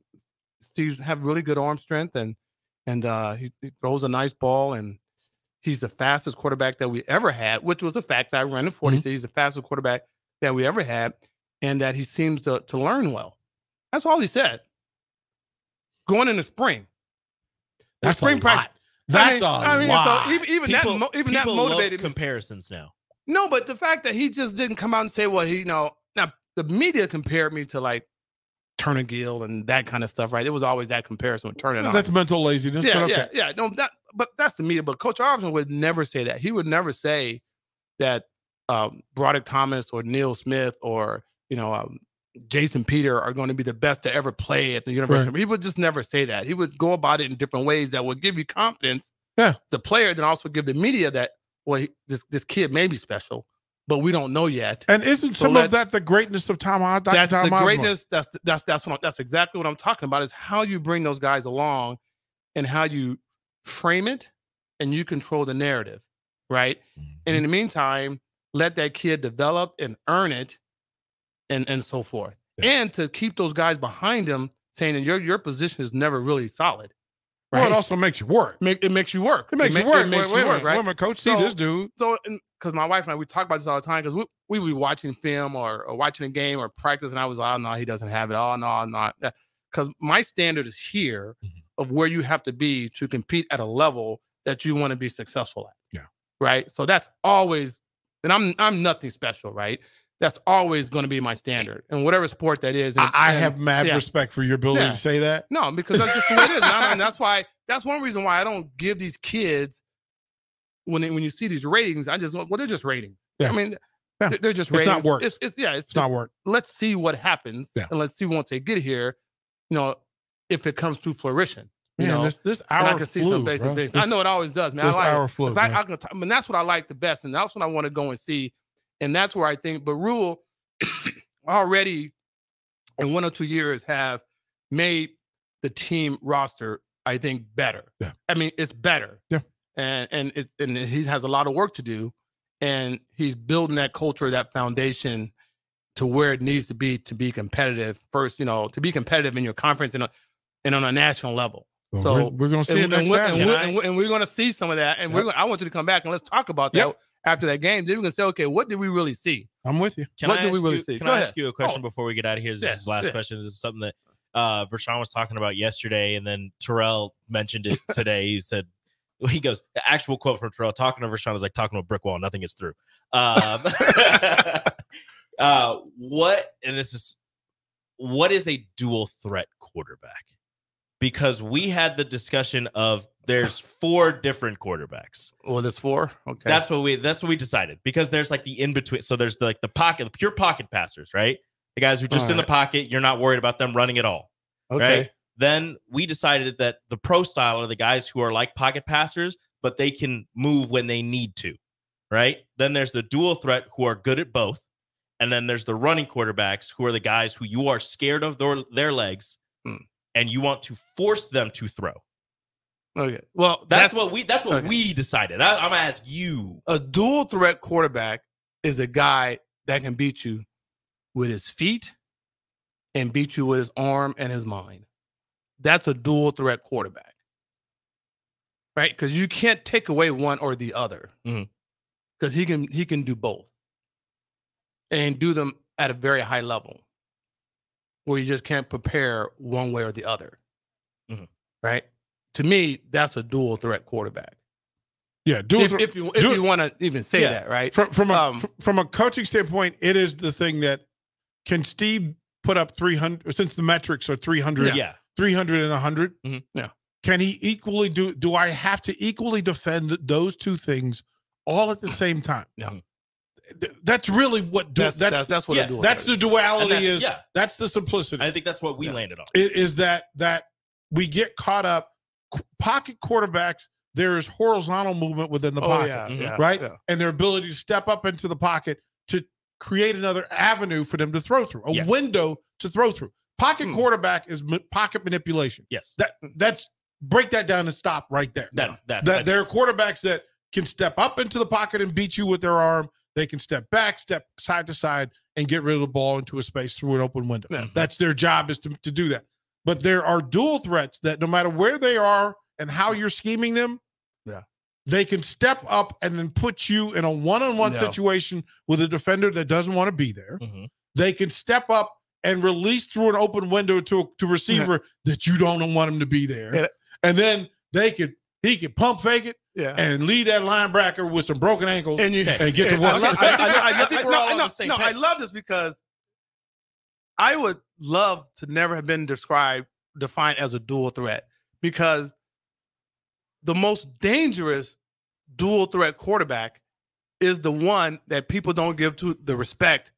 [SPEAKER 10] Steve's have really good arm strength, and and uh, he, he throws a nice ball, and he's the fastest quarterback that we ever had, which was a fact. I ran in 40,
[SPEAKER 11] Mm-hmm.
[SPEAKER 10] so he's the fastest quarterback that we ever had, and that he seems to to learn well. That's all he said. Going into spring,
[SPEAKER 3] That's
[SPEAKER 10] spring practice.
[SPEAKER 3] That's
[SPEAKER 10] I mean,
[SPEAKER 3] a
[SPEAKER 10] I mean,
[SPEAKER 3] lot.
[SPEAKER 10] So even, even
[SPEAKER 3] People-
[SPEAKER 10] that, mo- even that motivated
[SPEAKER 3] comparisons now.
[SPEAKER 10] No, but the fact that he just didn't come out and say, well, he, you know, now the media compared me to like Turner Gill and that kind of stuff, right? It was always that comparison with Turner. and
[SPEAKER 11] that's mental laziness.
[SPEAKER 10] yeah,
[SPEAKER 11] but okay.
[SPEAKER 10] yeah, yeah. No, that, but that's the media. But Coach Armstrong would never say that. He would never say that um, Broderick Thomas or Neil Smith or you know um, Jason Peter are going to be the best to ever play at the university.
[SPEAKER 11] Right.
[SPEAKER 10] He would just never say that. He would go about it in different ways that would give you confidence.
[SPEAKER 11] Yeah.
[SPEAKER 10] The player, then also give the media that well, he, this this kid may be special, but we don't know yet.
[SPEAKER 11] And isn't
[SPEAKER 10] So
[SPEAKER 11] some
[SPEAKER 10] let's-
[SPEAKER 11] of that the greatness of Tom? Dr.
[SPEAKER 10] that's
[SPEAKER 11] Tom
[SPEAKER 10] the
[SPEAKER 11] Osborne?
[SPEAKER 10] greatness. That's that's that's what I'm, that's exactly what I'm talking about. Is how you bring those guys along, and how you frame it, and you control the narrative, right? And
[SPEAKER 11] Mm-hmm.
[SPEAKER 10] in the meantime, let that kid develop and earn it, and and so forth, and to keep those guys behind him, saying that your your position is never really solid.
[SPEAKER 11] Well, it also makes you work.
[SPEAKER 10] Make, it makes you work.
[SPEAKER 11] It makes
[SPEAKER 10] ma-
[SPEAKER 11] you work.
[SPEAKER 10] It makes
[SPEAKER 11] Wait, wait
[SPEAKER 10] you
[SPEAKER 11] a
[SPEAKER 10] work, right?
[SPEAKER 11] Wait a minute, coach, see this dude.
[SPEAKER 10] So, because my wife and I, we talk about this all the time because we we be watching film or, or watching a game or practice, and I was like, oh no, he doesn't have it. Oh no, no, because my standard is here
[SPEAKER 11] Mm-hmm.
[SPEAKER 10] of where you have to be to compete at a level that you want to be successful at.
[SPEAKER 11] Yeah.
[SPEAKER 10] Right. So that's always, and I'm I'm nothing special, right? That's always going to be my standard, and whatever sport that is.
[SPEAKER 11] I,
[SPEAKER 10] and-
[SPEAKER 11] I
[SPEAKER 10] and-
[SPEAKER 11] have mad
[SPEAKER 10] yeah.
[SPEAKER 11] respect for your ability
[SPEAKER 10] Yeah.
[SPEAKER 11] to say that.
[SPEAKER 10] No, because that's just the way it is. And, I- and that's why that's one reason why I don't give these kids when they, when you see these ratings, I just well, they're just ratings.
[SPEAKER 11] Yeah.
[SPEAKER 10] I mean,
[SPEAKER 11] Yeah.
[SPEAKER 10] they're, just
[SPEAKER 11] It's not work.
[SPEAKER 10] It's, it's yeah, it's,
[SPEAKER 11] It's not work.
[SPEAKER 10] Let's see what happens, and let's see once they get here, you know, if it comes to fruition. You
[SPEAKER 11] Man,
[SPEAKER 10] know,
[SPEAKER 11] this- this
[SPEAKER 10] and I can see
[SPEAKER 11] flew,
[SPEAKER 10] some basic
[SPEAKER 11] bro.
[SPEAKER 10] things. I know it always does, man. I like
[SPEAKER 11] hour flew,
[SPEAKER 10] I,
[SPEAKER 11] man.
[SPEAKER 10] I, I mean, that's what I like the best, and that's what I want to go and see, and that's where I think. But Rhule already in one or two years have made the team roster, I think, better.
[SPEAKER 11] Yeah.
[SPEAKER 10] I mean, it's better.
[SPEAKER 11] Yeah.
[SPEAKER 10] And and it and he has a lot of work to do. And he's building that culture, that foundation to where it needs to be to be competitive. First, you know, to be competitive in your conference and, a- and on a national level.
[SPEAKER 11] Well,
[SPEAKER 10] so
[SPEAKER 11] we're- we're gonna see
[SPEAKER 10] and,
[SPEAKER 11] it
[SPEAKER 10] and
[SPEAKER 11] next
[SPEAKER 10] we're- and we're, and we're, and we're going to see some of that. And we're gonna, I want you to come back and let's talk about that
[SPEAKER 11] Yep.
[SPEAKER 10] After that game. Then we're going to say, okay, what did we really see?
[SPEAKER 11] I'm with you.
[SPEAKER 3] Can
[SPEAKER 10] what
[SPEAKER 3] I
[SPEAKER 10] did we really
[SPEAKER 3] you,
[SPEAKER 10] see?
[SPEAKER 3] Can
[SPEAKER 10] Go
[SPEAKER 3] I
[SPEAKER 10] ahead.
[SPEAKER 3] ask you a question
[SPEAKER 10] Oh.
[SPEAKER 3] before we get out of here? This
[SPEAKER 10] Yeah,
[SPEAKER 3] is his last
[SPEAKER 10] yeah.
[SPEAKER 3] question. This is something that uh Vershawn was talking about yesterday, and then Terrell mentioned it today. he said he goes, the actual quote from Terrell, talking to Vershawn is like talking to a brick wall, nothing gets through. Um, uh what and this is what is a dual threat quarterback? Because we had the discussion of there's four different quarterbacks.
[SPEAKER 10] Well, there's four. Okay.
[SPEAKER 3] That's what we that's what we decided because there's like the in between. So there's the, like the pocket, the pure pocket passers, right? The guys who just in the pocket, you're not worried about them running at all.
[SPEAKER 10] Okay.
[SPEAKER 3] Right. Then we decided that the pro style are the guys who are like pocket passers, but they can move when they need to. Right. Then there's the dual threat who are good at both. And then there's the running quarterbacks who are the guys who you are scared of their, their legs
[SPEAKER 10] Hmm.
[SPEAKER 3] And you want to force them to throw.
[SPEAKER 10] Okay. Well,
[SPEAKER 3] That's, what we that's what
[SPEAKER 10] okay.
[SPEAKER 3] we decided. I, I'm gonna ask you.
[SPEAKER 10] a dual threat quarterback is a guy that can beat you with his feet and beat you with his arm and his mind. That's a dual threat quarterback. Right? Because you can't take away one or the other.
[SPEAKER 3] Mhm.
[SPEAKER 10] Because he can he can do both. And do them at a very high level. Where you just can't prepare one way or the other.
[SPEAKER 3] Mhm.
[SPEAKER 10] Right? To me, that's a dual threat quarterback.
[SPEAKER 11] Yeah, dual
[SPEAKER 10] if,
[SPEAKER 11] threat-
[SPEAKER 10] if you if
[SPEAKER 11] dual-
[SPEAKER 10] you want to even say
[SPEAKER 11] Yeah.
[SPEAKER 10] that, right?
[SPEAKER 11] From from a
[SPEAKER 10] Um,
[SPEAKER 11] from a coaching standpoint, it is the thing that can Steve put up 300 since the metrics are 300
[SPEAKER 3] Yeah.
[SPEAKER 11] 300 and 100
[SPEAKER 3] Mhm.
[SPEAKER 10] Yeah.
[SPEAKER 11] can he equally do do i have to equally defend those two things all at the same time
[SPEAKER 10] Yeah.
[SPEAKER 11] Th- that's really what du-
[SPEAKER 10] That's-
[SPEAKER 11] that's
[SPEAKER 10] that's- that's what a
[SPEAKER 3] yeah,
[SPEAKER 10] dual
[SPEAKER 11] that's the duality
[SPEAKER 3] that's-
[SPEAKER 11] is
[SPEAKER 3] yeah.
[SPEAKER 11] that's the simplicity
[SPEAKER 3] I think that's what we
[SPEAKER 10] Yeah.
[SPEAKER 3] landed on.
[SPEAKER 11] is that that we get caught up pocket quarterbacks there is horizontal movement within the
[SPEAKER 10] Oh,
[SPEAKER 11] pocket,
[SPEAKER 10] yeah, mm-hmm. yeah,
[SPEAKER 11] right?
[SPEAKER 10] yeah.
[SPEAKER 11] And their ability to step up into the pocket to create another avenue for them to throw through, a
[SPEAKER 16] Yes.
[SPEAKER 11] window to throw through. Pocket hmm. quarterback is ma- pocket manipulation.
[SPEAKER 16] Yes.
[SPEAKER 11] That that's break that down and stop right there.
[SPEAKER 16] That's that.
[SPEAKER 11] that there are quarterbacks that can step up into the pocket and beat you with their arm. They can step back, step side to side, and get rid of the ball into a space through an open window. That's their job is to, to do that. But there are dual threats that no matter where they are and how you're scheming them,
[SPEAKER 10] Yeah.
[SPEAKER 11] they can step up and then put you in a one-on-one
[SPEAKER 10] Yeah.
[SPEAKER 11] situation with a defender that doesn't want to be there.
[SPEAKER 16] Mm-hmm.
[SPEAKER 11] They can step up and release through an open window to a to a receiver that you don't want him to be there.
[SPEAKER 10] Yeah.
[SPEAKER 11] And then they could he could pump fake it
[SPEAKER 10] Yeah.
[SPEAKER 11] and lead that linebacker with some broken ankles
[SPEAKER 10] and you
[SPEAKER 11] and get to
[SPEAKER 10] and
[SPEAKER 11] work.
[SPEAKER 10] I, love, I, I, I,
[SPEAKER 16] I think we're
[SPEAKER 10] no,
[SPEAKER 16] all on
[SPEAKER 10] no,
[SPEAKER 16] the same
[SPEAKER 10] no, I love this because I would love to never have been described defined as a dual threat because the most dangerous dual threat quarterback is the one that people don't give to the respect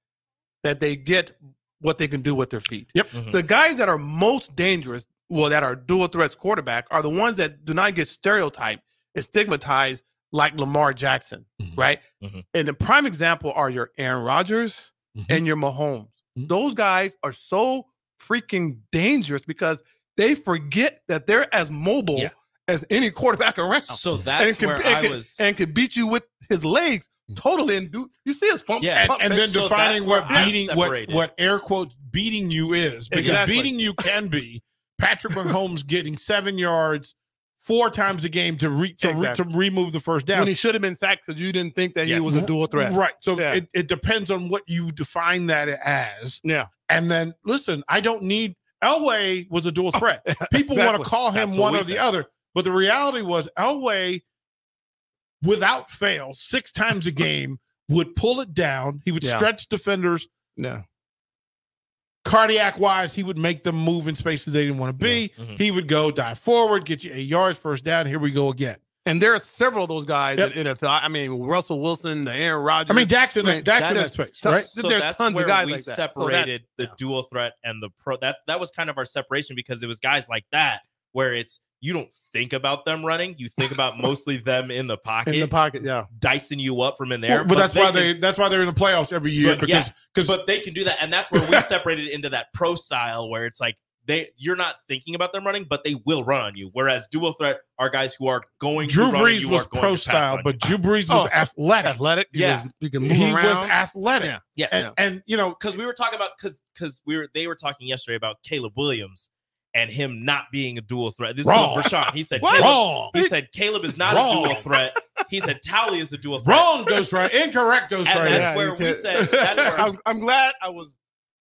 [SPEAKER 10] that they get what they can do with their feet.
[SPEAKER 11] Yep. Mm-hmm.
[SPEAKER 10] The guys that are most dangerous, well, that are dual threats quarterback, are the ones that do not get stereotyped and stigmatized like Lamar Jackson, mm-hmm. right? Mm-hmm. And the prime example are your Aaron Rodgers mm-hmm. and your Mahomes. Those guys are so freaking dangerous because they forget that they're as mobile as any quarterback around.
[SPEAKER 16] So that's
[SPEAKER 10] can,
[SPEAKER 16] where
[SPEAKER 10] and
[SPEAKER 16] I
[SPEAKER 10] can-
[SPEAKER 16] was-
[SPEAKER 10] and can beat you with his legs mm. totally and do you see his pump?
[SPEAKER 11] and,
[SPEAKER 10] pump
[SPEAKER 11] and then
[SPEAKER 10] fake?
[SPEAKER 11] defining what beating what, what air quotes beating you is because
[SPEAKER 10] Exactly.
[SPEAKER 11] beating you can be Patrick Mahomes getting seven yards four times a game to re, to, re, to remove the first down
[SPEAKER 10] when he should have been sacked because you didn't think that he was a dual threat.
[SPEAKER 11] Right. So
[SPEAKER 10] Yeah.
[SPEAKER 11] it, it depends on what you define that as.
[SPEAKER 10] Yeah.
[SPEAKER 11] And then listen, I don't need Elway was a dual threat. People want to call him
[SPEAKER 10] That's
[SPEAKER 11] one or the other. But the reality was Elway, without fail, six times a game, would pull it down. He would
[SPEAKER 10] Yeah.
[SPEAKER 11] stretch defenders.
[SPEAKER 10] Yeah.
[SPEAKER 11] Cardiac wise, he would make them move in spaces they didn't want to be.
[SPEAKER 10] Mm-hmm.
[SPEAKER 11] He would go dive forward, get you eight yards, first down. Here we go again.
[SPEAKER 10] And there are several of those guys
[SPEAKER 11] Yep.
[SPEAKER 10] in NFL. I mean, Russell Wilson, the Aaron Rodgers.
[SPEAKER 11] I mean, Dak's in
[SPEAKER 10] I
[SPEAKER 11] that-
[SPEAKER 10] mean,
[SPEAKER 11] Dak's in
[SPEAKER 10] that's-
[SPEAKER 11] that space,
[SPEAKER 10] so-
[SPEAKER 11] right?
[SPEAKER 16] So
[SPEAKER 10] there's
[SPEAKER 16] that's
[SPEAKER 10] tons
[SPEAKER 16] where
[SPEAKER 10] of guys
[SPEAKER 16] we
[SPEAKER 10] like that. So that's-
[SPEAKER 16] separated the dual threat and the pro. That that was kind of our separation because it was guys like that where it's you don't think about them running, you think about mostly them in the pocket,
[SPEAKER 10] in the pocket, yeah.
[SPEAKER 16] dicing you up from in there.
[SPEAKER 11] Well, but, that's why
[SPEAKER 16] can-
[SPEAKER 11] they that's why they're in the playoffs every year
[SPEAKER 16] but,
[SPEAKER 11] because
[SPEAKER 16] yeah,
[SPEAKER 11] because
[SPEAKER 16] but they can do that, and that's where we separated into that pro style where it's like they you're not thinking about them running, but they will run on you. Whereas dual threat are guys who are going.
[SPEAKER 11] Drew
[SPEAKER 16] to run and
[SPEAKER 11] Brees
[SPEAKER 16] you
[SPEAKER 11] was pro style, but. Drew Brees was
[SPEAKER 16] Oh,
[SPEAKER 11] athletic.
[SPEAKER 10] Athletic. He
[SPEAKER 16] Yeah.
[SPEAKER 10] was- he can move
[SPEAKER 11] He
[SPEAKER 10] around.
[SPEAKER 11] was athletic.
[SPEAKER 10] Yeah.
[SPEAKER 16] Yes.
[SPEAKER 11] And, and you know,
[SPEAKER 16] because we were talking about because because we were they were talking yesterday about Caleb Williams and him not being a dual threat. This
[SPEAKER 11] Wrong.
[SPEAKER 16] is Rashawn. He said
[SPEAKER 11] What?
[SPEAKER 16] Caleb,
[SPEAKER 11] Wrong.
[SPEAKER 16] He said Caleb is not
[SPEAKER 11] Wrong.
[SPEAKER 16] a dual threat. He said Tally is a dual threat.
[SPEAKER 11] wrong goes right, incorrect goes
[SPEAKER 16] And
[SPEAKER 11] right.
[SPEAKER 16] that's where we said that's where
[SPEAKER 10] I'm, I'm glad I was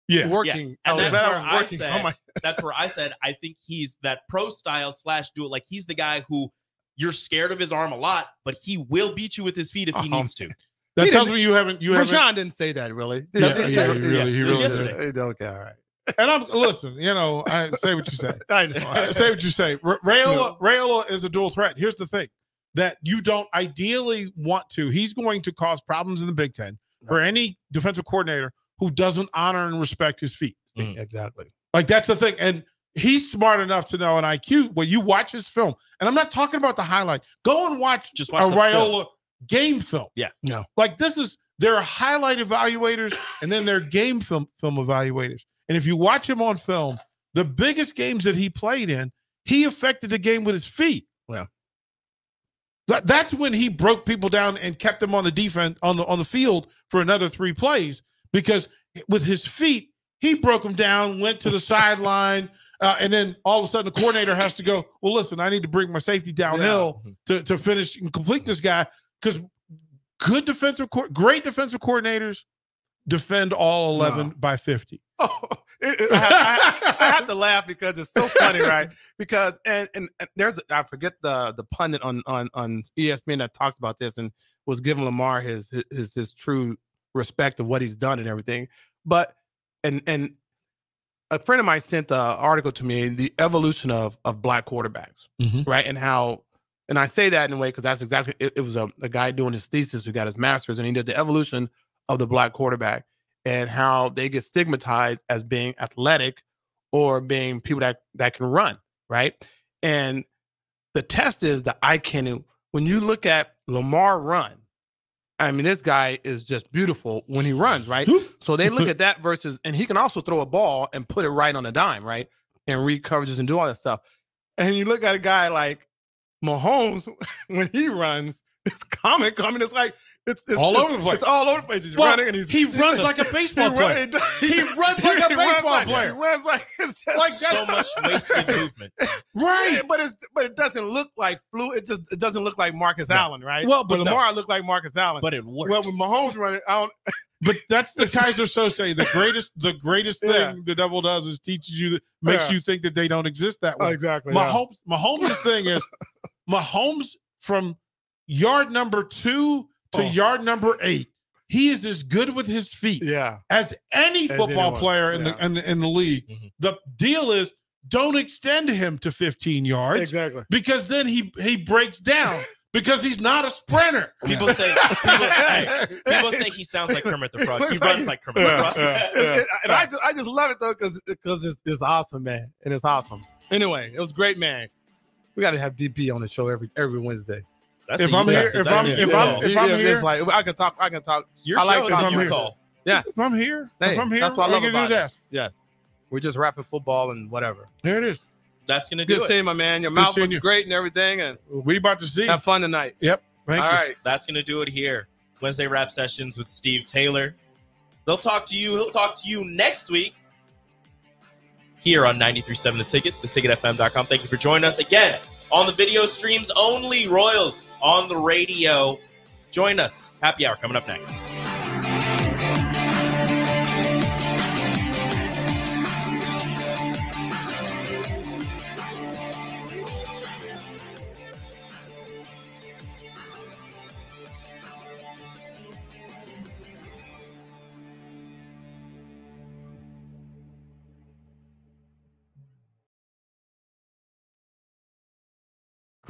[SPEAKER 11] Yeah.
[SPEAKER 10] working. I
[SPEAKER 16] And
[SPEAKER 10] was
[SPEAKER 16] that's where
[SPEAKER 10] I was
[SPEAKER 16] I said
[SPEAKER 10] on my
[SPEAKER 16] that's where I said I think he's that pro style slash dual. Like he's the guy who you're scared of his arm a lot, but he will beat you with his feet if he
[SPEAKER 10] Uh-huh.
[SPEAKER 16] needs to.
[SPEAKER 11] That
[SPEAKER 10] He
[SPEAKER 11] tells me you haven't you haven't
[SPEAKER 10] Rashawn didn't say that really.
[SPEAKER 11] Yeah,
[SPEAKER 10] Did he
[SPEAKER 11] yeah, he really- he
[SPEAKER 16] It was
[SPEAKER 11] really
[SPEAKER 16] yesterday.
[SPEAKER 11] did.
[SPEAKER 10] Okay, all right.
[SPEAKER 11] And I'm listen, you know, I say what you say.
[SPEAKER 10] I know.
[SPEAKER 11] Uh, say what you say. Ra- Raiola, Raiola is a dual threat. Here's the thing that you don't ideally want to. He's going to cause problems in the Big Ten for any defensive coordinator who doesn't honor and respect his feet. Mm.
[SPEAKER 10] Mm, exactly.
[SPEAKER 11] Like that's the thing. And he's smart enough to know an IQ when you watch his film. And I'm not talking about the highlight. Go and watch
[SPEAKER 16] Just
[SPEAKER 11] a
[SPEAKER 16] watch the
[SPEAKER 11] Raiola game film.
[SPEAKER 16] Yeah.
[SPEAKER 10] No.
[SPEAKER 11] Like this is there are highlight evaluators and then there are game film film evaluators. And if you watch him on film, the biggest games that he played in, he affected the game with his feet.
[SPEAKER 10] Well.
[SPEAKER 11] That, that's when he broke people down and kept them on the defense on the on the field for another three plays because with his feet he broke them down, went to the sideline, uh, and then all of a sudden the coordinator has to go. Well, listen, I need to bring my safety downhill to to finish and complete this guy because good defensive, great defensive coordinators defend all eleven by fifty.
[SPEAKER 10] Oh, it- it- I, have, I- I have to laugh because it's so funny, right? Because and, and and there's I forget the the pundit on on on ESPN that talks about this and was giving Lamar his his his true respect of what he's done and everything. But and and a friend of mine sent the article to me, the evolution of of black quarterbacks, mm-hmm. right? And how and I say that in a way because that's exactly it, it was a, a guy doing his thesis who got his master's and he did the evolution of the black quarterback and how they get stigmatized as being athletic or being people that that can run, right? And the test is the eye candy. When you look at Lamar run, I mean, this guy is just beautiful when he runs, right? so they look at that versus, and he can also throw a ball and put it right on a dime, right? And read coverages and do all that stuff. And you look at a guy like Mahomes when he runs, it's comic. I mean, it's like it's, it's
[SPEAKER 11] All over the place.
[SPEAKER 10] It's all over the place. He's
[SPEAKER 11] Well,
[SPEAKER 10] running and he's
[SPEAKER 11] he runs like a baseball
[SPEAKER 10] he
[SPEAKER 11] player.
[SPEAKER 10] run-
[SPEAKER 11] He runs like a baseball
[SPEAKER 10] like-
[SPEAKER 11] player.
[SPEAKER 10] He runs like it's just
[SPEAKER 11] Like, that's-
[SPEAKER 3] So much wasted movement.
[SPEAKER 11] Right.
[SPEAKER 10] but it's but it doesn't look like flu. It just it doesn't look like Marcus Allen, right?
[SPEAKER 11] Well, but
[SPEAKER 10] but
[SPEAKER 11] no.
[SPEAKER 10] Lamar look like Marcus Allen.
[SPEAKER 3] But it works.
[SPEAKER 10] well, with Mahomes running, I don't.
[SPEAKER 11] But that's the Keyser Soze. The greatest, the greatest thing
[SPEAKER 10] Yeah.
[SPEAKER 11] the devil does is teaches you, that makes
[SPEAKER 10] Yeah.
[SPEAKER 11] you think that they don't exist that way.
[SPEAKER 10] Exactly, yeah.
[SPEAKER 11] Mahomes, Mahomes' thing is, Mahomes from yard number two to
[SPEAKER 10] Oh.
[SPEAKER 11] yard number eight, he is as good with his feet
[SPEAKER 10] Yeah.
[SPEAKER 11] as any
[SPEAKER 10] As
[SPEAKER 11] football
[SPEAKER 10] anyone,
[SPEAKER 11] player in
[SPEAKER 10] yeah.
[SPEAKER 11] the in the, in the league. Mm-hmm. The deal is, don't extend him to 15 yards
[SPEAKER 10] Exactly.
[SPEAKER 11] because then he he breaks down because he's not a sprinter.
[SPEAKER 3] People say people, hey, people say he sounds like Kermit the Frog. He
[SPEAKER 10] like
[SPEAKER 3] runs like Kermit the Frog.
[SPEAKER 10] It's- it- and I just I just love it though because because it's, it's awesome, man, and it's awesome. Anyway, it was great, man. We got to have DP on the show every every Wednesday.
[SPEAKER 3] That's
[SPEAKER 11] If
[SPEAKER 3] a-
[SPEAKER 11] I'm here- if I'm- if I'm- if I'm
[SPEAKER 10] Yeah, it's
[SPEAKER 11] here-
[SPEAKER 10] like I can talk, I can talk.
[SPEAKER 3] Your
[SPEAKER 10] I like
[SPEAKER 3] show is
[SPEAKER 10] talking.
[SPEAKER 11] I'm here.
[SPEAKER 3] call.
[SPEAKER 10] Yeah,
[SPEAKER 11] If I'm here,
[SPEAKER 10] Hey,
[SPEAKER 11] if I'm here,
[SPEAKER 10] that's what I love about
[SPEAKER 11] do
[SPEAKER 10] it.
[SPEAKER 11] is ask.
[SPEAKER 10] Yes, we're just rapping football and whatever.
[SPEAKER 11] There it is.
[SPEAKER 3] That's gonna do
[SPEAKER 10] Good
[SPEAKER 3] it.
[SPEAKER 10] seeing my man. Your
[SPEAKER 11] Good
[SPEAKER 10] mouth
[SPEAKER 11] seeing
[SPEAKER 10] looks
[SPEAKER 11] you.
[SPEAKER 10] great and everything, and
[SPEAKER 11] We about to see.
[SPEAKER 10] have fun tonight.
[SPEAKER 11] Yep. Thank
[SPEAKER 10] All
[SPEAKER 11] you.
[SPEAKER 10] right.
[SPEAKER 3] That's gonna do it here. Wednesday rap sessions with Steve Taylor. They'll talk to you. He'll talk to you next week here on 93.7 The Ticket, theticketfm.com. Thank you for joining us again on the video streams only. Royals on the radio. Join us. Happy hour coming up next.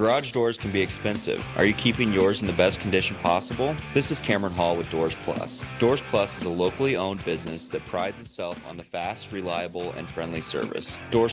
[SPEAKER 17] Garage doors can be expensive. Are you keeping yours in the best condition possible? This is Cameron Hall with Doors Plus. Doors Plus is a locally owned business that prides itself on the fast, reliable, and friendly service. Doors